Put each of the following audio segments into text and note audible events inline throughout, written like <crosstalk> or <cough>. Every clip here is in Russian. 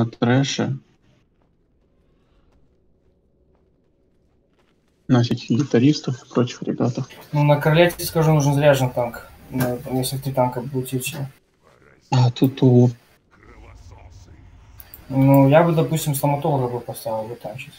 на трэше. На всяких гитаристов и прочих ребятах. Ну, на королете, скажу, нужен заряжен танк. Ну, там, если три танка будут идти. А тут у Ну, я бы, допустим, стоматолога бы поставил бы танчить.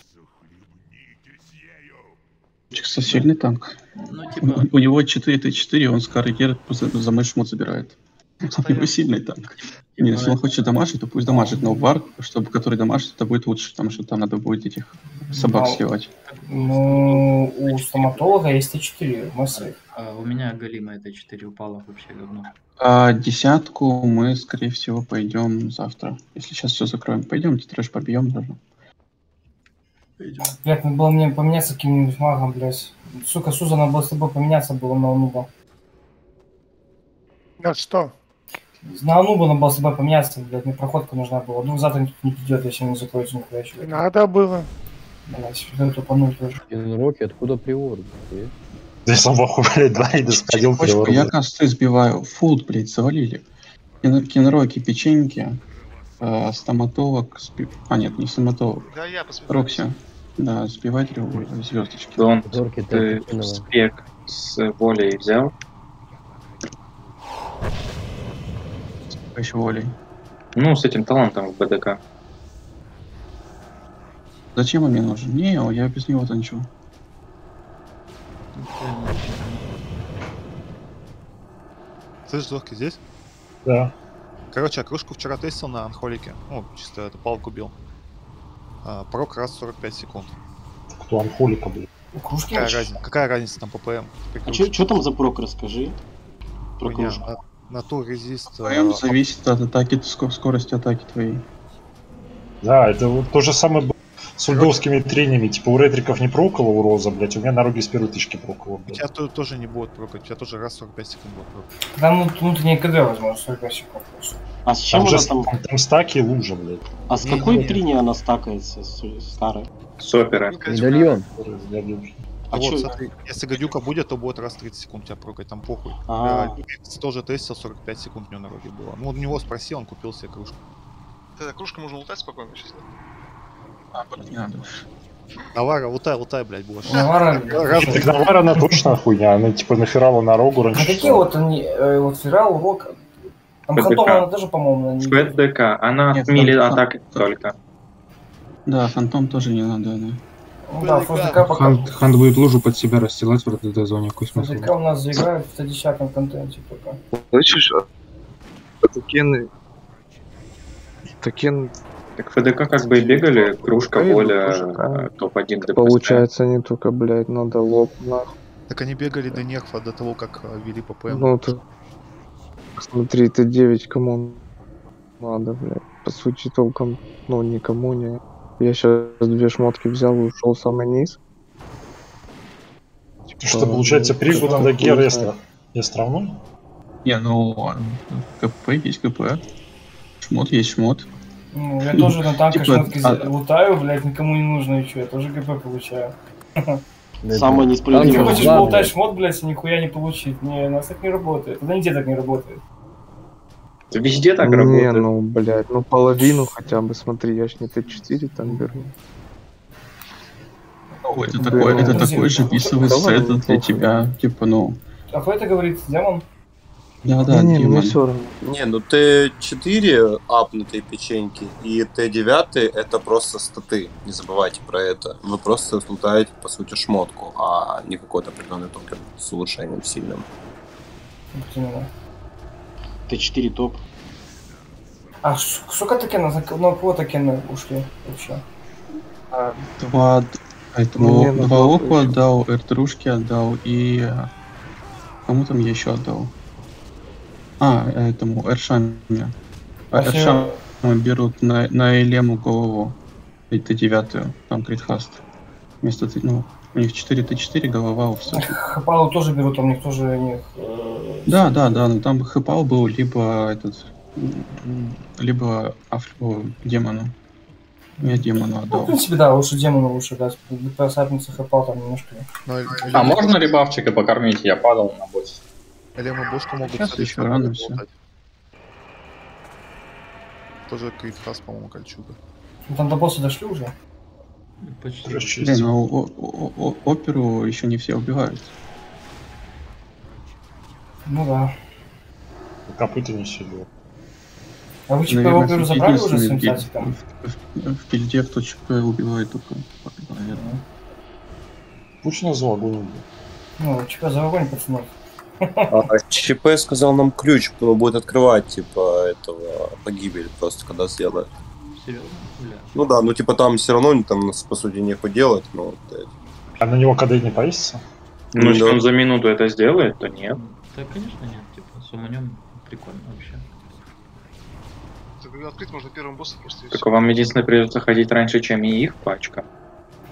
Сильный танк. Ну, У, типа, у него 4 Т4, он с карьер за, за мой шмот забирает. У него сильный танк. Не, если он хочет дамажить, то пусть дамажит, но вар, чтобы который дамажит, это будет лучше, потому что там надо будет этих собак Ну, сливать. Ну, у стоматолога есть Т4 массы. а, у меня голима это 4 упала вообще говно. А десятку мы, скорее всего, пойдем завтра. Если сейчас все закроем, пойдемте трэш побьем даже. Блядь, надо было мне поменяться каким-нибудь магом, блядь. Сука, Суза, надо было с тобой поменяться было на Ануба. На что? На Ануба надо было с тобой поменяться, блядь, мне проходка нужна была. Ну, завтра никто не придет, если не закроется нихуя чего. Надо было. Блядь, я тупанул тоже. Роки, откуда приорг? блядь? Здесь он ваху, блядь, два и сходил Почку, я косты сбиваю. Фуд, блядь, завалили. Кин- Кинроки, печеньки. э, стоматолог. сби- А, нет, не стоматолог. Да, я посмотрю. Рокси. Да, сбивать звездочки. Дон, Зорки, ты спек с волей взял? Еще волей. Ну, с этим талантом в БДК. Зачем он мне нужен? Не, я без него танчу. Слышь, Зорки здесь? Да. Короче, я кружку вчера тестил на анхолике. Ну, чисто эту палку бил. А, прок раз в 45 секунд. Кто анхолика? У кружки Какая, разница, какая разница там ППМ? А что там за прок, расскажи. Про кружку. На, тур резист. ПМ зависит от атаки, ско- скорости атаки твоей. Да, это вот то же самое было с ульдовскими тренями. Типа у ретриков не проколо у Роза, блядь, у меня на роге с первой тычки проколо, У тебя то- тоже не будет прокать, у тебя тоже раз в 45 секунд будет прокать. Там ну, внутреннее КД возможно, 45 секунд. просто. А с чем Там же там... там стаки и лужа, блядь. А с какой трини она стакается, с- старая? С оперы. Медальон. А вот, чё- смотри, если гадюка будет, то будет раз в 30 секунд тебя прокать, там похуй. А. Тоже тестил, 45 секунд у него на роге было. Ну, у него спроси, он купил себе кружку. Эта кружка можно лутать спокойно сейчас. да? А, не надо. Навара, лутай, лутай, блядь, будешь. Навара, Раз- Так Навара, она точно хуйня, она типа нафирала на рогу А раньше. какие вот они, э, вот Ферал, Рок, там ПДК. Хантом, она тоже, по-моему, не... БДК, она в мили атаки только. Да, фантом тоже не надо, да. Ну да, ФДК пока... Хант, Хант будет лужу под себя расстилать в этой зоне, какой смысл? ФДК у нас заиграют в 110 контенте только. Слышишь? а Такен... Такен Так ФДК как бы и бегали, кружка, воля, кружка. э, топ-1 ДПС. получается не только, блядь, надо лоб нахуй. Так они бегали до нерфа, до того, как э, ввели ППМ. Ну ты... Смотри, ты 9 кому надо, блядь. По сути, толком, ну, никому не... Я сейчас две шмотки взял и ушел в самый низ. Что получается пригу Что надо гер, такое? если... Если равно? Не, ну, КП есть КП. Шмот есть шмот. Ну, я тоже на танке Типа, шмотки а- лутаю, блядь, никому не нужно чё, я тоже ГП получаю. Самое Ты несправедливое. хочешь ладно. болтать шмот, блядь, и нихуя не получить. Не, у нас так не работает. Это нигде так не работает. Везде так не, работает. ну, блядь, ну половину хотя бы, смотри, я ж не Т4 там беру. Ну, это Да, такой, ну, это такой же писовый давай, сет ну, для похуй. тебя. Типа, ну, А это говорит? Демон? да, да, не, не, мне демон. все равно. Не, ну Т4 апнутые печеньки и Т9 это просто статы. Не забывайте про это. Вы просто лутаете, по сути, шмотку, а не какой-то определенный токен с улучшением сильным. Именно. Т4 топ. А сколько токена, за- на кого токены ушли вообще? Два, этому, Не, ну, два оку отдал, эртрушки отдал и... э, Кому там я еще отдал? А, этому, Эршаме. А, А Эршаме берут на, на Элему голову. Это девятую, там критхаст. Вместо, ну, у них 4 Т4, голова у всех. Хапалу тоже берут, а у них тоже у них... э, Да, да, да, ну там хэпал был, либо этот, либо аф, о, демону. Я демону Ну, в отдал. принципе, да, лучше демону лучше, да. По сапнице хэпал там немножко. Но А можно ребавчика покормить? Я падал на боссе. Элема бошку могут Сейчас еще рано всё. тоже крит хас, по-моему, кольчуга. Ну, там до босса дошли уже? Почти. Блин, ну о- о- о- оперу еще не все убивают. Ну да. Копыта не сидел. А вы ЧП Наверное, оперу забрали уже единственный своим в сатиком? В, кто ЧП убивает только, наверное. Пусть назвал огонь. Ну, ЧП за огонь, пацанов. А, ЧП сказал нам ключ, он будет открывать, типа, этого погибель просто, когда сделает. Серьезно? Бля. Ну да, ну типа там все равно там по сути нехуй делать, но вот, э, А на него КД не повесится? Ну, если Да. он за минуту это сделает, то нет. Да, конечно, нет. Типа, с уманем прикольно вообще. Так открыть можно первым боссом просто всё. вам единственное придется ходить раньше, чем и их пачка.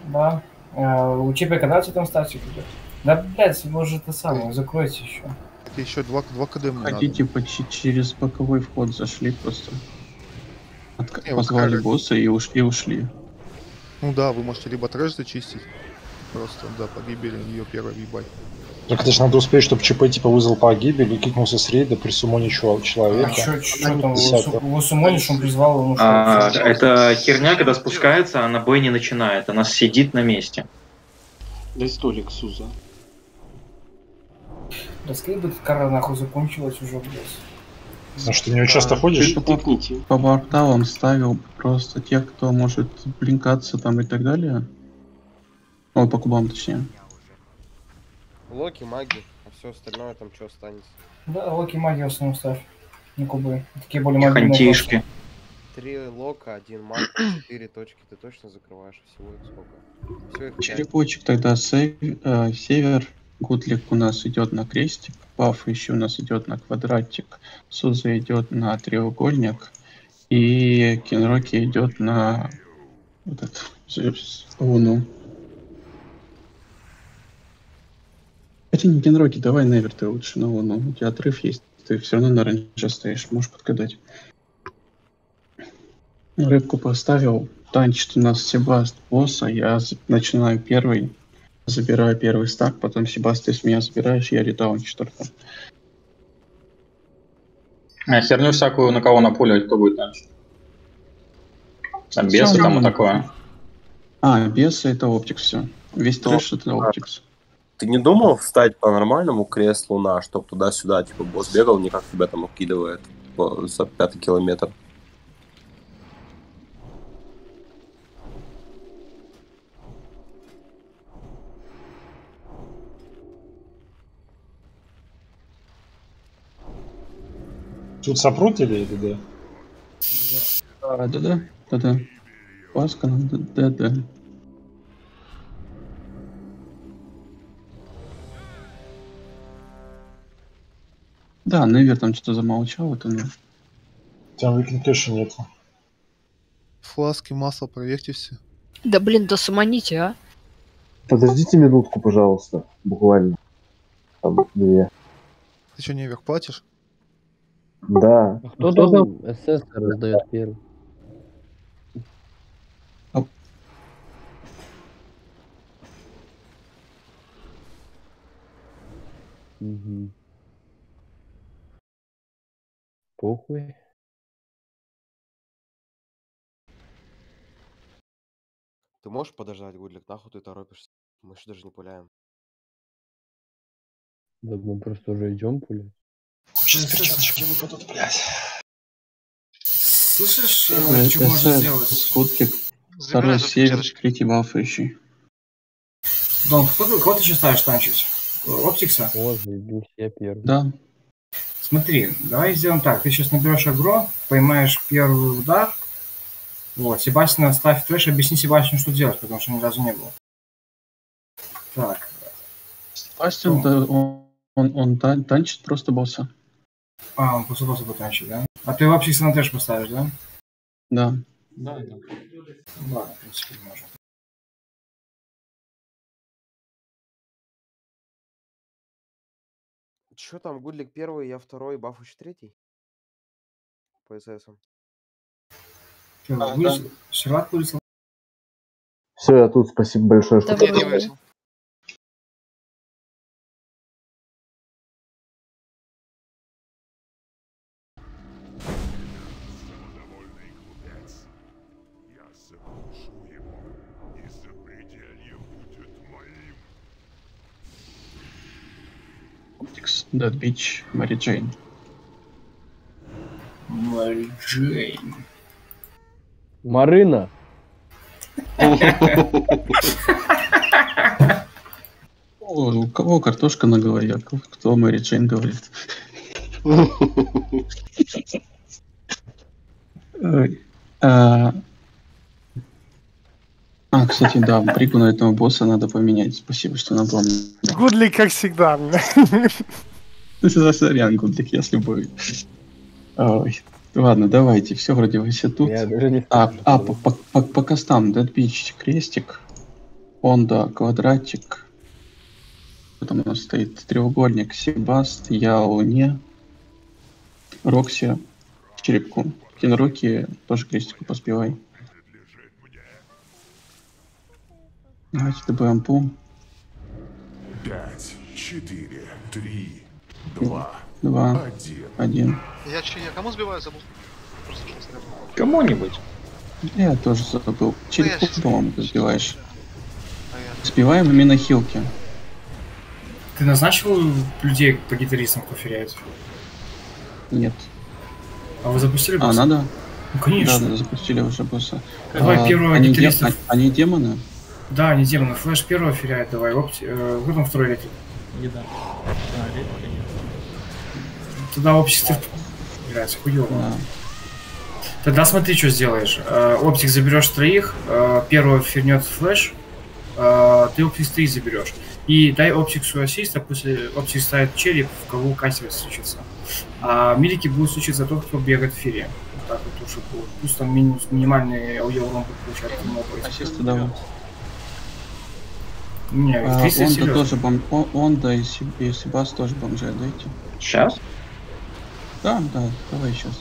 Да. А, у ЧП когда у тебя там статик идет? Да, блядь, вы уже это самое, закройте еще. Так еще 2, 2 КД мне надо. Хотите по ч- через боковой вход зашли просто. Отк- Не, позвали босса и, уш- и ушли. Ну да, вы можете либо трэш зачистить, просто, да, погибели ее первой въебать. Так это же надо успеть, чтобы ЧП типа вызвал погибель и кикнулся с рейда при сумоне чел- А человека. чё, чё там, его, сумонишь, он призвал, он ушел. А, это херня, когда спускается, она бой не начинает, она сидит на месте. Дай столик, Суза. Да скорее бы эта кара нахуй закончилась уже, блядь. Потому что ты него часто А, ходишь. ты по, по порталам ставил просто тех, кто может блинкаться там и так далее. Ой, по кубам точнее. Локи, маги, а все остальное там что останется? Да, локи магии в основном ставь. На кубы. Такие более мобильные. Хантишки. Три лока, один маг, <clears throat> четыре точки ты точно закрываешь. Всего их сколько? Все их пять. Черепочек тогда сев- э, север. Гудлик у нас идет на крестик. Паф еще у нас идет на квадратик. Суза идет на треугольник. И Кенроки идет на вот с- луну. Хотя не Кенроки, давай Невер ты лучше на луну. У тебя отрыв есть. Ты все равно на рейнже стоишь, можешь подгадать. Рыбку поставил. Танчит у нас Себаст босса. Я начинаю первый. Забираю первый стак, потом Себаст, ты с меня забираешь, я ретаунчу только. А херню всякую на кого напуливать, кто будет танчить? Там бесы там и такое. А, бесы это оптикс все. Весь Ну, трэш это оптикс. Ты не думал встать по нормальному креслу на, чтоб туда-сюда, типа, босс бегал, никак тебя там укидывает по- за пятый километр? Тут сопрут или ДД? А, да-да, да-да. Паска, ну, да- да-да. Да, Невер там что-то замолчал, это ну. Там викинг кэша нету. Фласки, масло, проверьте все. Да блин, да суманите, а. Подождите минутку, пожалуйста. Буквально. Там две. Ты что, неверх платишь? Да. Кто там СС раздает первый? Угу. Похуй. Ты можешь подождать, Гудлик, нахуй ты торопишься? Мы еще даже не пуляем. Да мы просто уже идем пулять. Сейчас перчаточки выпадут, блядь. Слышишь, Э, что можно СС, сделать? Скутлик, второй север, третий бафающий. Дон, кто, ты- кого ты сейчас ставишь танчить? Оптикса? О, заебись, я первый. Да. Смотри, давай сделаем так. Ты сейчас наберешь агро, поймаешь первый удар. Вот, Себастьяна ставь трэш, объясни Себастьяну, что делать, потому что ни разу не было. Так, да, он, он, он тан- танчит просто босса. А, он после босса будет танчить, да? А ты оптикса на трэш поставишь, да? Да. Да, да. Ладно, в принципе, можно. Че там, Гудлик первый, я второй, Бафуч третий? По ССам. Чё, вылез- Серлат вылетел? Все, я тут. Спасибо большое, что Давай. Dead Beach, Мэри Джейн. Мэри Джейн. Марина. О, у кого картошка на голове, а кто Мэри Джейн говорит? Ой. А, а, кстати, да, пригу на этого босса надо поменять. Спасибо, что напомнил. Гудли, как всегда. Ну, за сорян, Гудлик, я с любовью. Ой. Ладно, давайте, все вроде вы все тут. Я даже не А, а по, по, по, по костам, Dead Beach, крестик, Онда, квадратик. Потом у нас стоит треугольник, Себаст, я Луне, Рокси, черепку. Кинроки тоже крестику поспевай. Давайте добавим пум. Пять, четыре, три, два, Два, один. один. Я че, я кому сбиваю, забыл? Просто. Кому-нибудь. Я тоже забыл. Черепку, щас- по-моему, ты сбиваешь. Сбиваем именно хилки. Ты назначил людей по гитаристам, кто феряет? Нет. А вы запустили А, босса? надо? Ну, конечно. Да, да, запустили уже босса. Давай А, первого они, гитариста. де- а- они демоны? Да, не демоны. Флэш первого феряет, давай. Опти... Э, кто там второй электрик? Не да. А, электрика нет. Тогда общество феряется, хуёво. Тогда смотри, что сделаешь. Э, Оптик заберешь троих, э, первого фернет флэш, э, ты оптик три заберешь. И дай оптиксу ассист, а после оптик ставит череп, в кого кастер случится. А милики будут случиться тот, кто бегает в фире. Вот так вот лучше будет. Пусть там минус, минимальный ауе урон будет получать. много этих. Ассисты давай. Не, А, 300 Онда серьезно. тоже бом... О- Онда и, Себас тоже бомжи отдайте. Сейчас? Да, да, давай сейчас.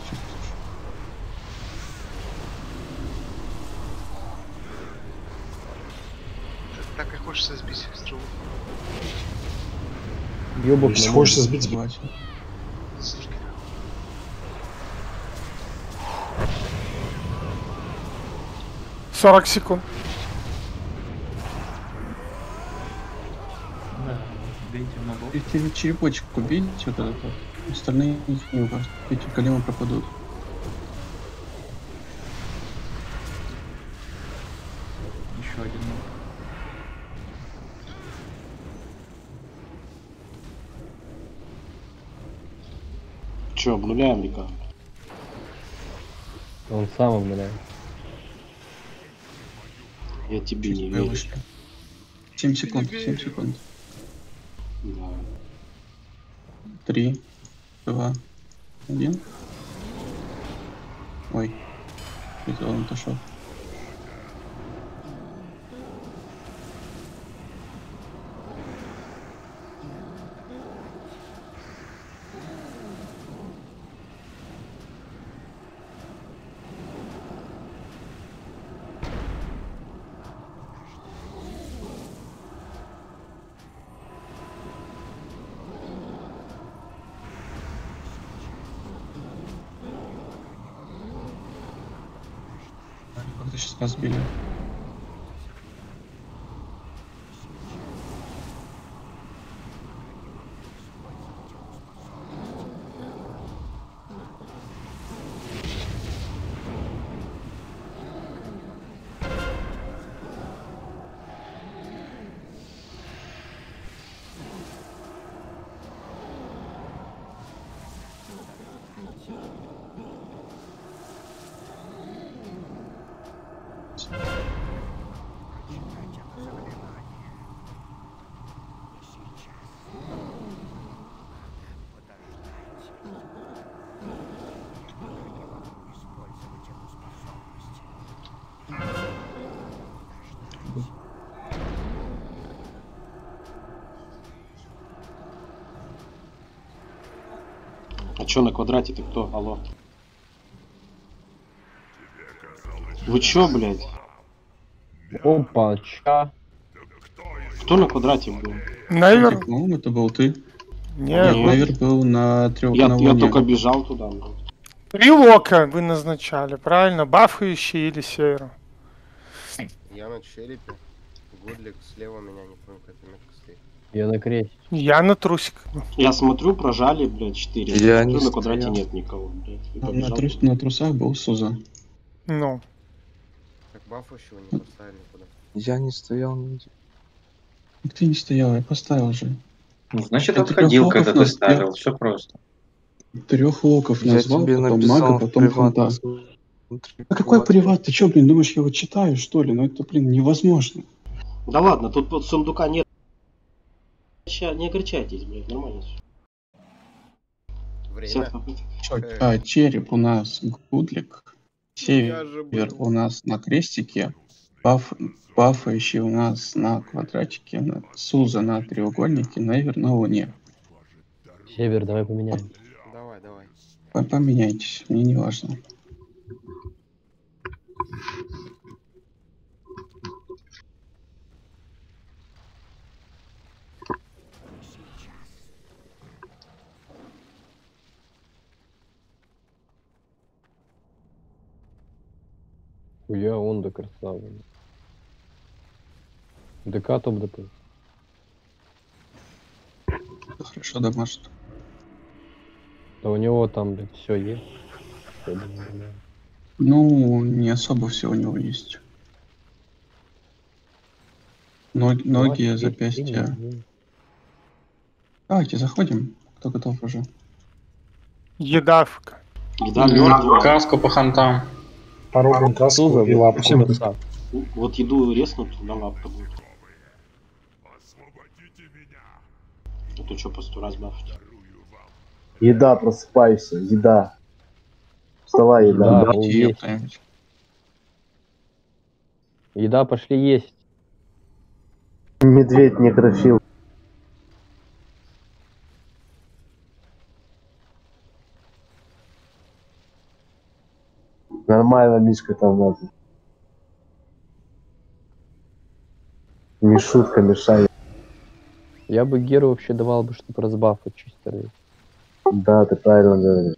Так и хочется сбить стрелу. Ёбок Если хочется сбить. Слушай, Сорок секунд. Да, бейте мобов. И те- черепочек убить, вот этот вот. Остальные не укажут. Эти големы пропадут. Еще один моб. Че, обнуляем ли как? Он сам обнуляет. Я тебе не верю. вышли. 7 секунд, 7 секунд. Да. Три, два, один. Ой. Он отошел. Как-то сейчас разбили. А чё на квадрате ты кто? Алло. Вы чё, блядь? Опача. Кто на квадрате был? Найвер? По-моему, это был ты. Нет. Нет, Найвер был на трех Я, на я только бежал туда. блядь. Три лока вы назначали, правильно? Бафающий или северу? Я на черепе. Гудлик слева меня, не помню, как это метка стоит. Я на кресте. Я на трусик. Я смотрю, прожали, блядь, 4. Я смотрю, не на квадрате стоял. нет никого, блядь. На, трус- на трусах был Суза. Ну. Так баф еще не поставили никуда. Я не стоял нигде. Ты не стоял, я поставил же. Ну, значит, Ты отходил, когда ты нас- ставил. Все просто. Трех локов Я назвал, тебе потом мага, потом приват. хунта. А какой приват? Ты чё, блин, думаешь, я его читаю, что ли? Ну это, блин, невозможно. Да ладно, тут вот сундука нет. Не огорчайтесь, блядь, нормально всё. Время. Всё, А, череп у нас гудлик. Север у нас на крестике. Баф, бафающий у нас на квадратике. на- Суза на треугольнике. Невер на луне. Север, давай поменяем. Давай, давай. По- Поменяйтесь, мне не важно. Хуя, он до красава. ДК топ ДП. Хорошо домашний. Да у него там, блядь, все есть. Ну, не особо все у него есть. Ноги, ноги запястья. Давайте, заходим. Кто готов уже? Едавка. Еда мертвая. Каску по хантам. Порубим каску и лапку. Вот еду резнут, на лапка будет. А то что, по сто раз бафать? Еда, просыпайся, еда. Вставай, еда. Да, ёптаемся. Еда, пошли есть. Медведь некрофил. Нормально, Мишка там надо. Не шутка, мешай. Я бы Геру вообще давал бы, чтобы разбафать чисто. Да, ты правильно говоришь.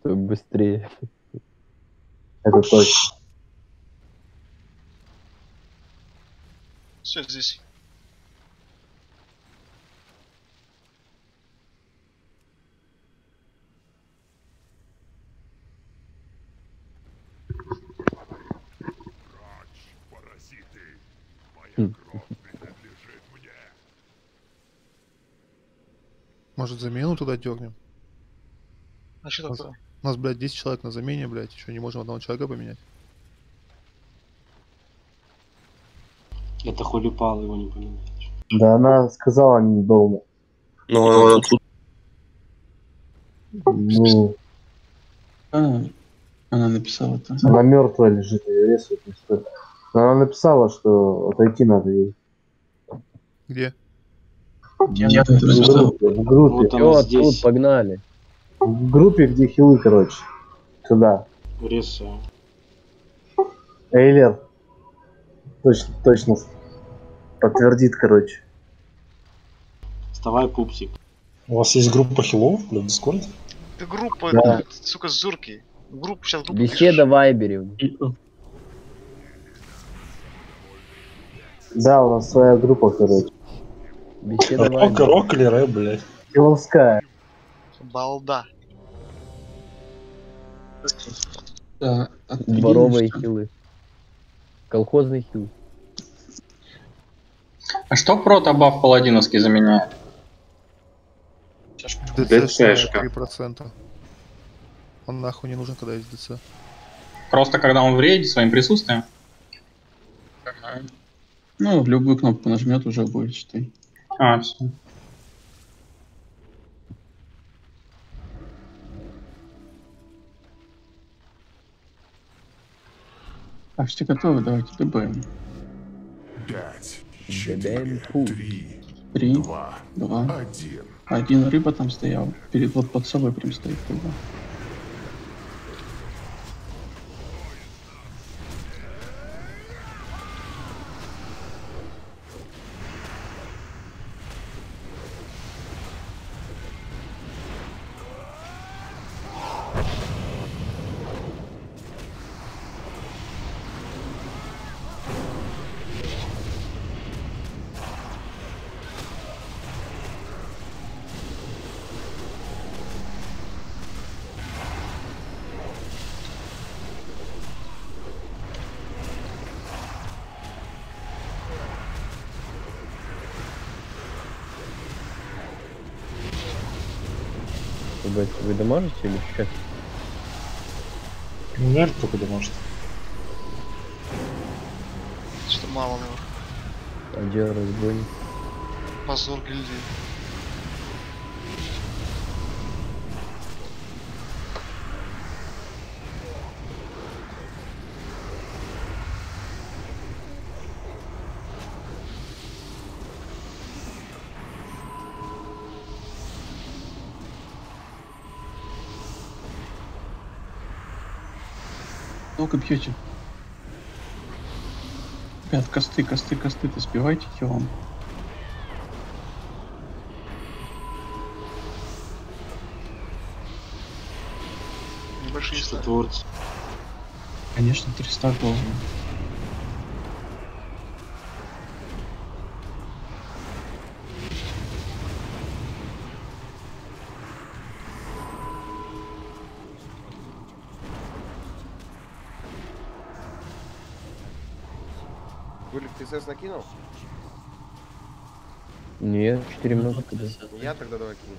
Чтобы Быстрее. Это точно. Все здесь. Может, замену туда дернем? А что У нас, такое? у нас, блядь, 10 человек на замене, блядь, еще не можем одного человека поменять. Это хулипал, его не поменяешь. Да она сказала не дома. Ну, она тут Ну, А, она написала это. она мертвая лежит, ее рисуют не стоит. Она написала, что отойти надо ей. Где? Я в группе, в группе. Вот здесь. тут, погнали. В группе, где хилы, короче. Сюда. Рисую. Эйлер. Точно, точно. Подтвердит, короче. Вставай, пупсик. У вас есть группа хилов, блядь, в Дискорде? Группа, Да. сука, зурки. Группа, сейчас группу Беседа в Вайбере. Да, у нас своя группа, короче. Беседа Рок, Вайбере. рок или рэп, блядь? Хиловская. пишешь. Балда. Да, Дворовые хилы. Колхозный хил. А что протобаф паладиновский заменяет? ДЦшка. 3%. Он нахуй не нужен, когда есть ДЦ. Просто когда он в рейде своим присутствием? Ну, любую кнопку нажмет, уже будет, считай. А, все. Так, все готовы, давайте ДБМ. Пять, четыре, три, Три, два, два, один. один рыба там стоял. Перед вот под собой прям стоит рыба. Вы дамажите или сейчас? Ну, наверное, только может. Что мало, наверное. Один разгонит. Позор гильдии. Долго бьете. Ребят, косты, косты, косты-то сбивайте хилом. Небольшие ставки. Чистотворцы. Конечно, 300 должен. СС накинул? Нет, 4 минуты. Я тогда давай кину.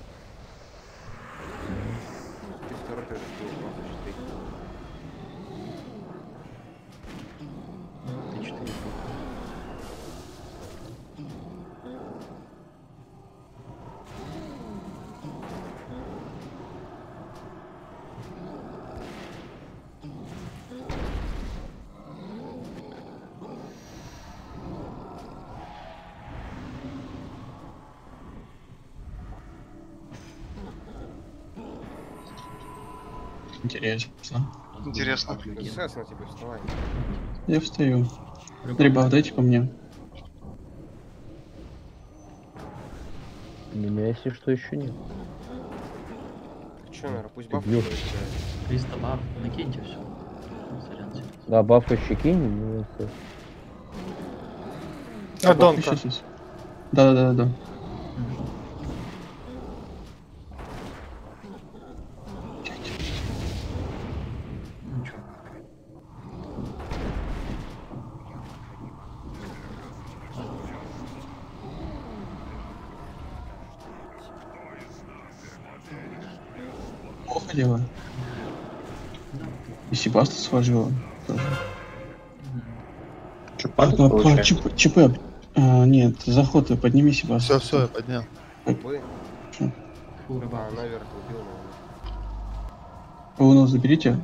Интересно. Интересно. На тебе вставай. Я встаю. Ребят, дайте по мне. У меня, если что, еще нет. Че, наверное, пусть Ты баф. 300 баф, накиньте все. Да, баф еще кинь, ну, это- Адонка. Сейчас, сейчас. Да, да, да, да. Ничего. Плохо дело. И Себаста сложила тоже. По-? ЧП, ЧП. А, нет, заход подними Себаста. Все, все, я поднял. Вы? Фу, А, наверх убил, наверное. Луну заберите.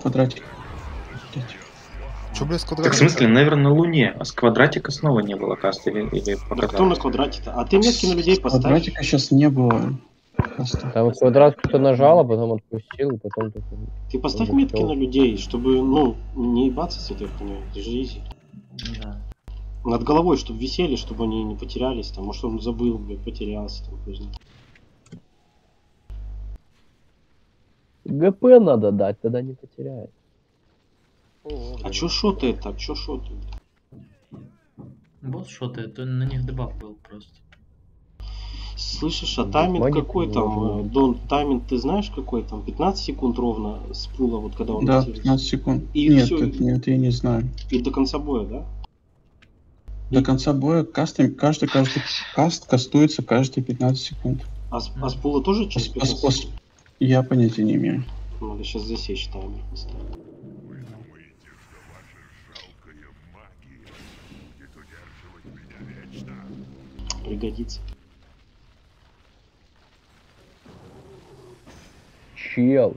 Квадратик. Че, блядь, с Так в смысле, наверное, на Луне, а с квадратика снова не было каста или, или Да кто на показалось? квадрате-то? А ты метки на людей поставь. Квадратика сейчас не было. Там квадрат кто нажал, а потом отпустил, и потом только... Ты поставь потом метки на людей, чтобы, ну, не ебаться с этой хуйней. Это же изи. Да. Над головой, чтобы висели, чтобы они не потерялись. Там, может, он забыл, блядь, потерялся. Там, знает. ГП надо дать, тогда не потеряет. О, А чё шотает так? Чё шотает? Босс шотает, то на них дебаф был просто. Слышишь, а тайминг Маги какой там? э, Дон, тайминг ты знаешь какой там? 15 секунд ровно с пула, вот когда он Да, активируется? 15 секунд. И нет, всё. это- нет, я не знаю. И до конца боя, да? До конца боя кастом, каждый, каждый каст кастуется каждые 15 секунд. А с, а с пула тоже А через с- а 15 с- а с- секунд? Я понятия не имею. Надо сейчас засечь таймер поставить. Пригодится. estilo.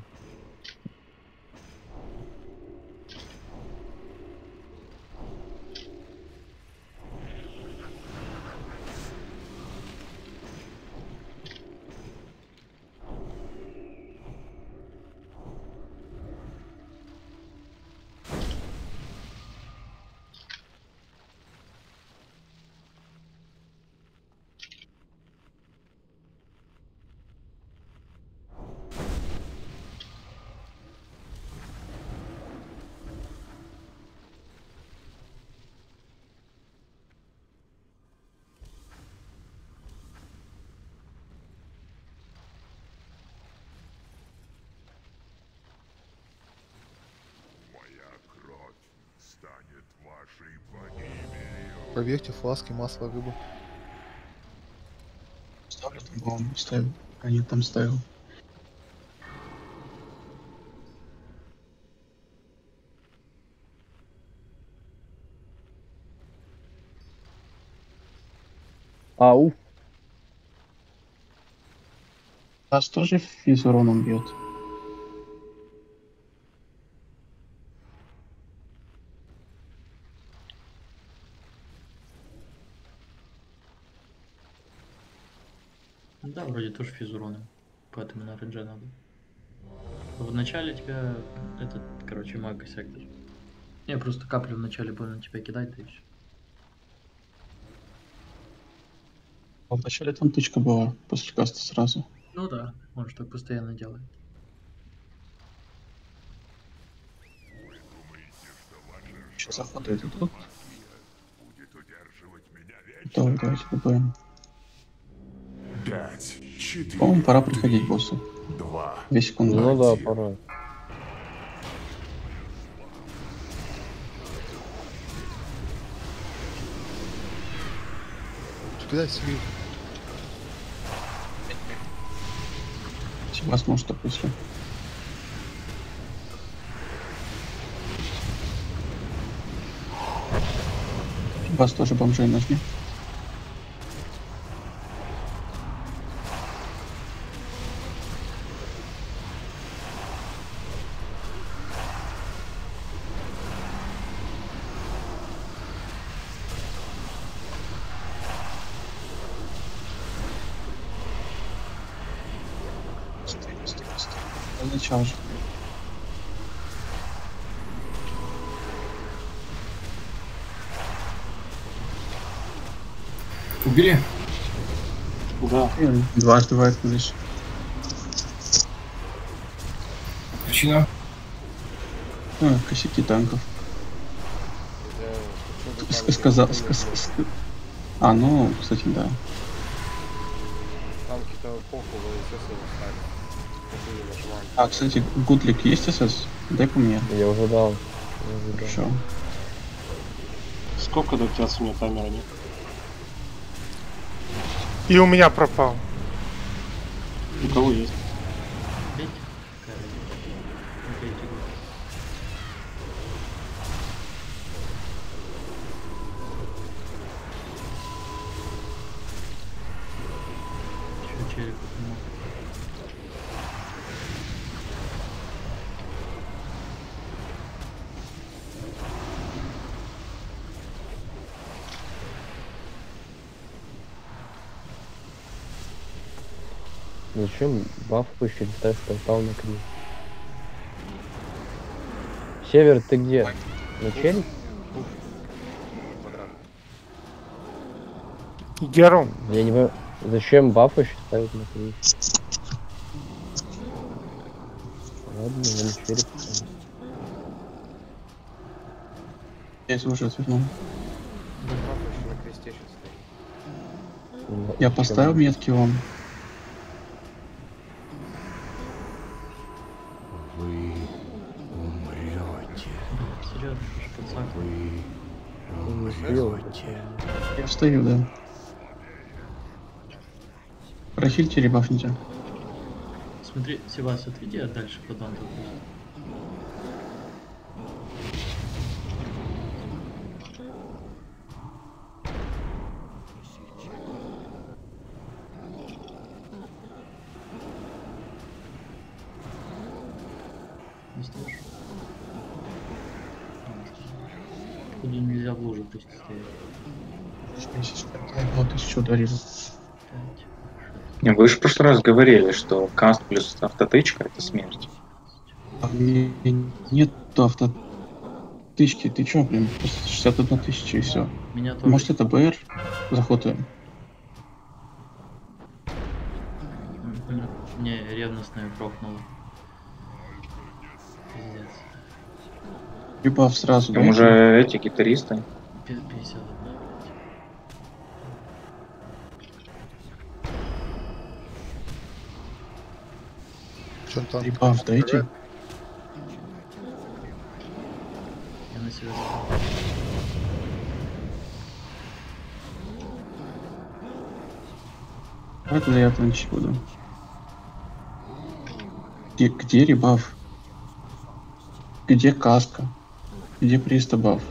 Проверьте фласки, масло, рыбу. Ставлю там, по-моему, ставил. А нет, там ставил. Ау. Нас тоже физроном бьет. Тоже физ уроном. Поэтому на рейдже надо. В начале тебя... Этот, короче, мой косяк даже. Я просто каплю в начале больно тебя кидать, да и все. А Вначале там тычка была, после каста сразу. Ну да, он же так постоянно делает. Сейчас заходит тут. Давай, давайте добавим. По-моему, пора приходить боссу. два, Две секунды. Ну да, пора. Куда себе? Вас может после. Вас тоже бомжей нажми. Быстрее, быстрее, быстрее. До начала же. Убили? Дважды вайпнулись. Причина? А, косяки танков. Ск- Сказал, сказ- ск- А, ну, кстати, да. Танки-то похуй, вы СС стали. А, кстати, Гудлик есть СС? Дай по мне. Я уже дал. Я уже дал. Хорошо. Сколько до тебя у меня камера нет? И у меня пропал. У кого Зачем баф пышет, ставь портал на книг? Север, ты где? На челик? Гером. Я не понимаю, зачем баф еще ставить на книг? Ладно, я на поставлю. Я уже отвернул. Папа еще на кресте сейчас стоит. Ну, Я поставил метки вам. Вы умрете. Серьезно, что ж пацак? Вы Не успел. умрете. Я встаю, да. Прохильте, ребафните. Смотри, Севас, отведи, а дальше потом? Походу нельзя в луже просто стоять. Вот тысячу. Не, Вы же в прошлый раз говорили, что каст плюс автотычка это смерть. А мне нет автотычки. Ты чё, блин? Просто 61 тысяча и все. Меня тоже. Может это БР? Заходим. М, Не, ревностная прохнула. Пиздец. Ребаф сразу, Там уже эти гитаристы. Пи- 51. Он там? Ребаф дайте. Я на себя. Это я танчить буду. Где, где ребаф? Где каска? Где пристабаф?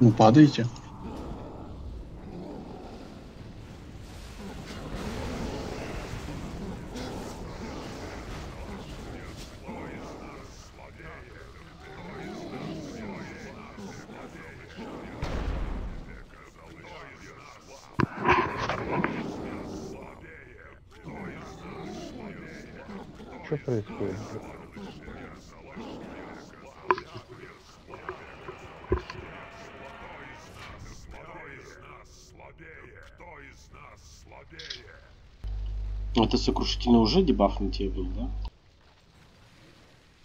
Ну, падайте. Что происходит? Это сокрушительный уже дебаф на тебе был, да?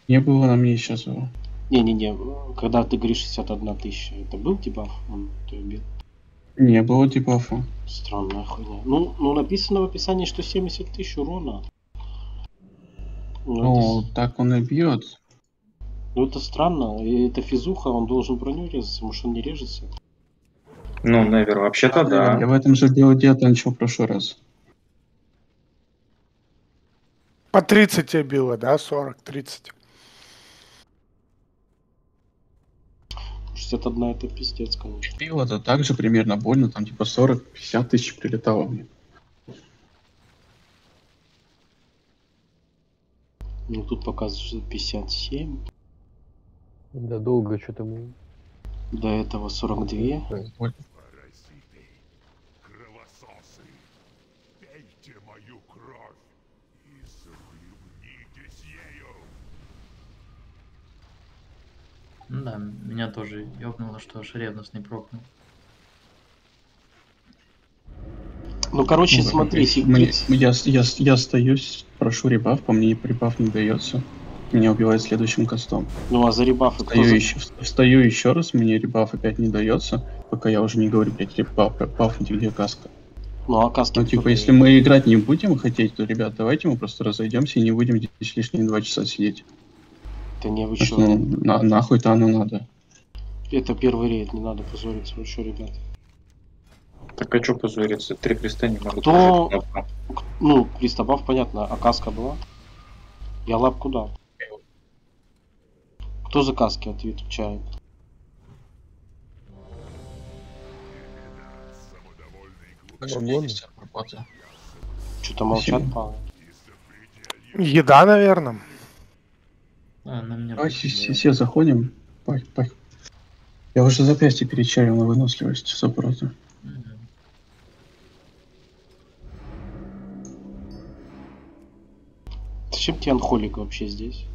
Не было на мне сейчас его. Не-не-не, когда ты говоришь 61 тысяча, это был дебаф? Он тебя бил? Не было дебафа. Странная хуйня. Ну, ну, написано в описании, что 70 тысяч урона. Ну, это, так он и бьет. ну, это странно. И это физуха, он должен броню резаться, может он не режется. Ну, Невер, вообще-то да. Я в этом же билде танчил в прошлый раз. По 30 тебе било, да? 40, 30. 61 это пиздец, конечно. Бил это также примерно больно, там типа 40-50 тысяч прилетало мне. Ну, тут показывает, что 57. Да долго что-то мы... До этого 42. Ну да, меня тоже ёбнуло, что аж ревностный прокнул. Ну, короче, Ну, смотри, мне- я, я, я остаюсь, прошу ребаф, по мне ребаф не дается. Меня убивает следующим кастом. Ну, а за ребафы кто Встаю за- еще, встаю еще раз, мне ребаф опять не дается, пока я уже не говорю, блядь, ребаф, бафните, где каска. Ну, а каски Ну, типа, если мы играть не будем хотеть, то, ребят, давайте мы просто разойдемся и не будем здесь лишние два часа сидеть. Да не, вы чё? ну, на- нахуй-то оно надо. Это первый рейд, не надо позориться. Вы что, ребят? Так а что позориться? Три креста не могут Кто-. Ну, пристабав, понятно, а каска была? Я лап куда? Кто за каски отвечает? Что-то молчат. Павел. Еда, наверное. А, на меня... Давай все заходим. Пах, пах. Я уже запястье перечарил на выносливость сопрота. Угу. Зачем тебе анхолик вообще здесь?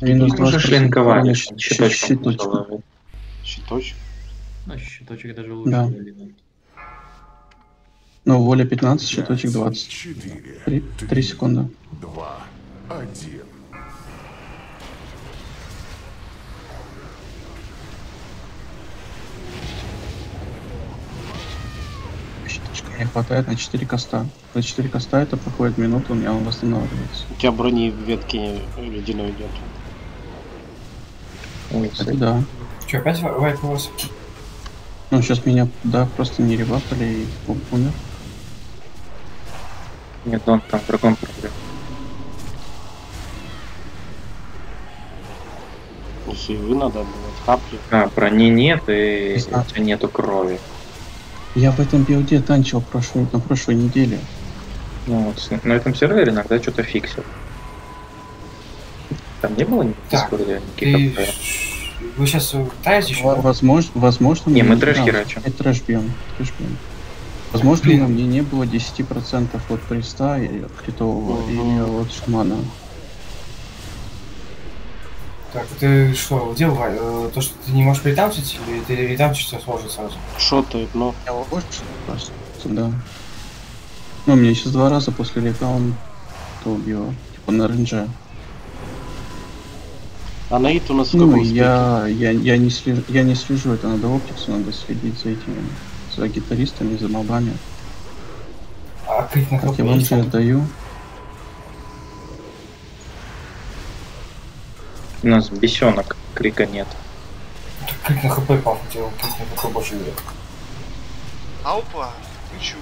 Минус два шлинкование. Щиточку. Щиточек? Ну, щиточек даже лучше. Да. Ну, воля 15, щиточек 20. 3, 3 секунды. 2, 1. Мне хватает на 4 коста. За 4 коста это проходит минуту, у меня он восстанавливается. У тебя брони в ветке ледяной идет. Это да. Че, опять ва- вайп у вас? Ну, сейчас меня, да, просто не ребафали и ум- умер. Нет, он там в другом проблема. Если вы надо отдавать капли. А, брони нет и тебя нету крови. Я в этом билде танчил прошлой, на прошлой неделе. Ну, вот, на этом сервере иногда что-то фиксил. Там не было Так, Ты... никаких проблем? Вы сейчас пытаетесь еще? Во- Возможно, возможно... Не, мы трэш херачим. опять трэш бьем. Трэш бьем. Возможно, Блин. на мне не было 10% от приста и от критового, или от шамана. Так, ты что, где э, то, что ты не можешь перетамчить, или ты ретамчишься сложно сразу? Шотает, но... Я просто, да. Ну, мне сейчас два раза после рекламы то убило. Типа на рейнже. А на ит у нас Ну, я, я, я, не слежу, я не слежу, это надо оптиксу, надо следить за этими, за гитаристами, за мобами. А Как хп я вам есть? же У нас бесенок, крика нет. Крик на хп папа, тебе крик на хп больше идет. Аупа, ничего.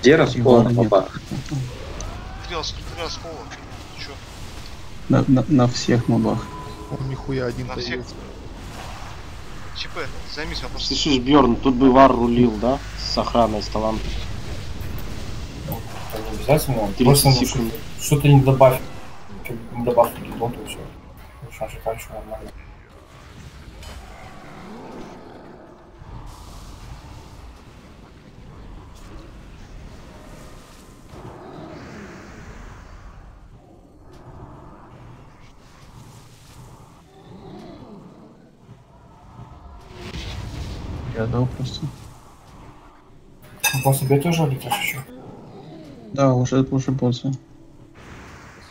Где раскол на мобах? Три рас- три раскола. Чё? На, на, на всех мобах. Он нихуя один На всех? ЧП, займись вопросом. Слышишь, Бьорн, тут бы вар рулил, да? С охраной, с талантом. Не обязательно. 30 Просто секунд. что-то не добавь. Не добавь гидон, и все. Шансы так еще нормально. Я дал просто. Ну, После бьет тоже летишь еще. Да, уже, уже босса.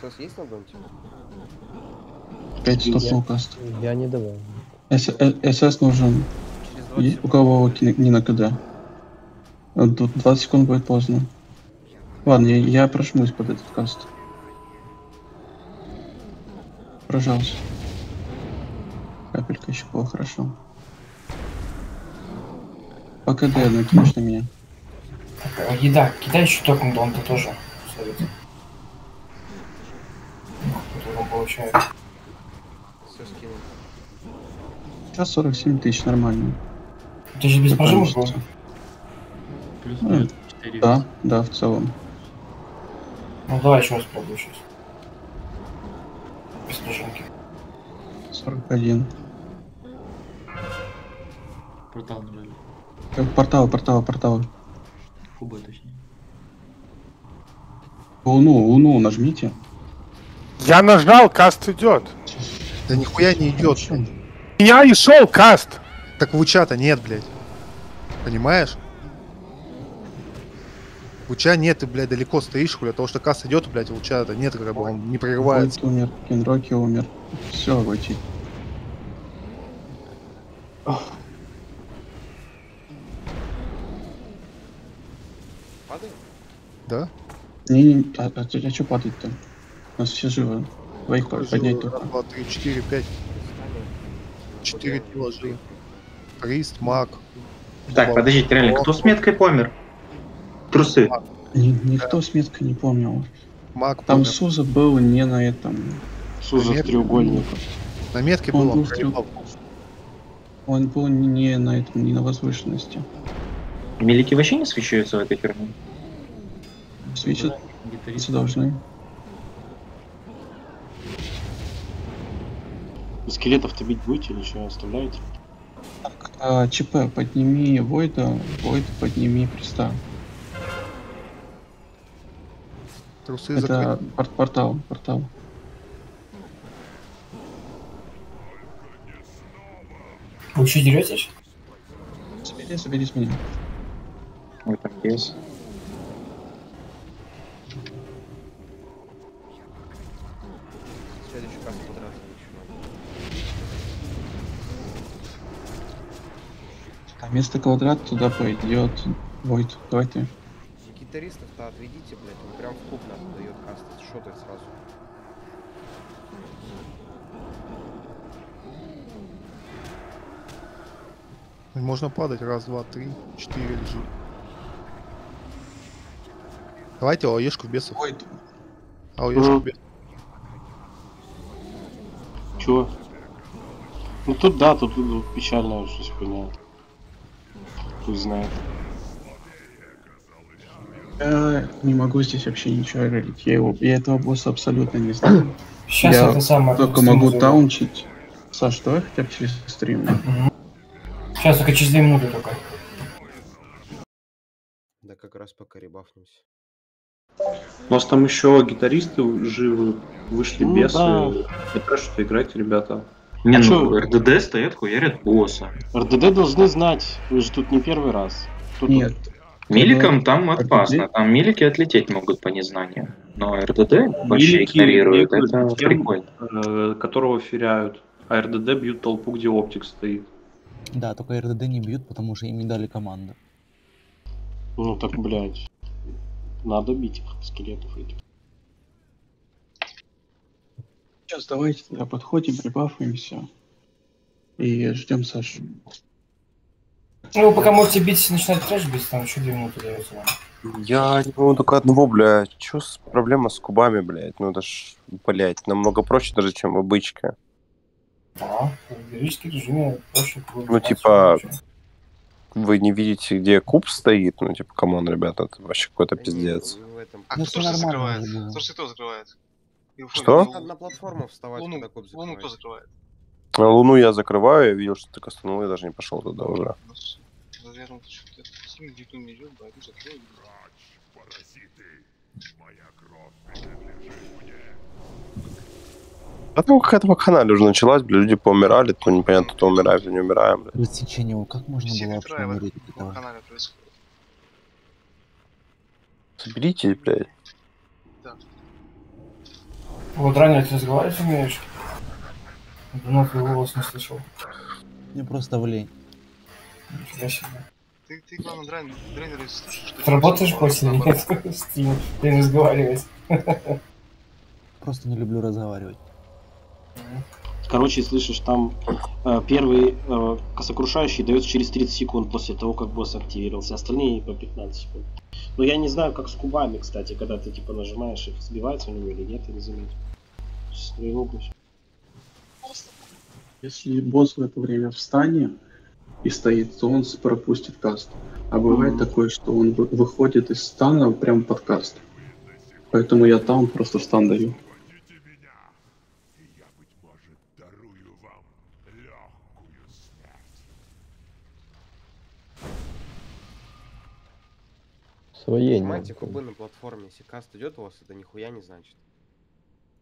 СС есть на донте? 5 стопнул каст. Я не давал. С- э, СС нужен. У кого не на КД? А Тут 20 секунд будет поздно. Ладно, я, я прошмусь под этот каст. Пожалуйста. Капелька еще было хорошо. По КД накинешь на меня. Еда. Кидай еще токен дон, ты тоже. Совет. Который он получает. СС кинул. Сейчас 47 тысяч, нормально. Ты же без Такое прожимок месяца. был? Плюс Ну, плюс 4. Да, да, в целом. Ну давай еще раз пробую сейчас. Без прожимки. 41. Портал нажали. Э, Портал, портал, портал. Куба точнее. Луну, луну нажмите. Я нажал, каст идет. Да нихуя не идет. Меня и шел каст. Так луча-то нет, блядь. Понимаешь? Луча нет, ты, блядь, далеко стоишь, хуля, того, что касс идет, блядь, луча-то нет, как бы он не прерывается. Вольт умер, Кенроки умер. Все, войти. Падает? Да? Не, не, а, а, а что падать-то? У нас все живы. Двоих по- поднять только. Раз, два, три, четыре, пять. Четыре тела живы. Прист, маг. Так, подождите, реально, кто с меткой помер? Трусы. Ни- никто с меткой не помнил. Маг Там помер. Суза был не на этом. Суза в Нет. треугольнике. На метке Он было. был в треуг- Он был не на этом, не на возвышенности. Мелики вообще не свечаются в этой херне? Свечат Гитарист. должны. Скелетов-то бить будете или что, оставляете? А, ЧП, подними Войда, Войд, подними Приста. Трусы Это закрыты. пор- портал, портал. Вы еще деретесь? Забери, забери с меня. Ой, там есть. Следующий каст квадрат еще надо. А вместо квадрат туда пойдет Войд. Давай ты. Гитаристов-то отведите, блядь, он прям в куб нас дает каст, шотает сразу. Можно падать. Раз, два, три, четыре лежит. Давайте АОЕшку в бесов. Войд. АОЕшку в бесов. Чего? Ну тут да, тут, тут печально что хуйня. Пусть знает. Я не могу здесь вообще ничего говорить. Я, его, я этого босса абсолютно не знаю. <clears throat> Сейчас я это самое. только могу зайду. таунчить. Саш, давай хотя бы через стрим. Сейчас только через две минуты только. Да как раз пока ребафнемся. У нас там еще гитаристы живы, вышли Ну бесы. да. Это что играть, ребята. Не, А ну? РДД стоят, хуярят босса. РДД должны знать, вы же тут не первый раз. Тут? Нет. Миликам там РДД? опасно. Там милики отлететь могут по незнанию. Но РДД вообще игнорируют. Это тем, прикольно. э, которого феряют. А РДД бьют толпу, где оптик стоит. Да, только РДД не бьют, потому что им не дали команду. Ну так, блядь. Надо бить их, скелетов этих. Сейчас давайте тогда подходим, прибафаемся. И ждем Сашу. Ну, вы пока можете бить, начинать трэш бить, там еще две минуты дается вам. Я не могу только одного, блядь. Чё с проблема с кубами, блядь? Ну это ж, блядь, намного проще даже, чем в обычке. Да, в героическом режиме проще Ну, типа, вы не видите, где куб стоит? Ну, типа, come on, ребята, это вообще какой-то пиздец. А Ну, кто нормально закрывает? Кто кто закрывает? Что? ну, Надо на платформу вставать, Луну, когда Луну кто закрывает? А Луну я закрываю, я видел, что ты кастанул, я даже не пошел туда уже. Наверное, что-то сильно никто не идет, да, иду закрою. Паразиты, моя кровь принадлежит мне. А там какая-то вакханалия уже началась, бля, люди поумирали, то непонятно, то умираем, то не умираем, бля. Рассечение, его, как можно Все было вообще умереть. Соберитесь, блядь. Вот ранее ты разговаривать умеешь? Давно твой голос не слышал. Мне просто в лень. Нифига себе. Ты, ты главное, драйн, драйнеры слушаешь, Ты работаешь или нет? <laughs> Стим, ты не разговаривать. Просто не люблю разговаривать. Короче, слышишь, там э, первый э, косокрушающий дается через 30 секунд после того, как босс активировался, остальные по 15 секунд. Но я не знаю, как с кубами, кстати, когда ты типа нажимаешь, их сбивается у него или нет, я не заметил. Прилуплюсь. Если босс в это время в стане и стоит, то он пропустит каст. А бывает такое, что он вы- выходит из стана прямо под каст. Поэтому я там просто стан даю. Дарую вам легкую смерть. Своей нет. кубы на платформе. Если каст идет у вас, это нихуя не значит.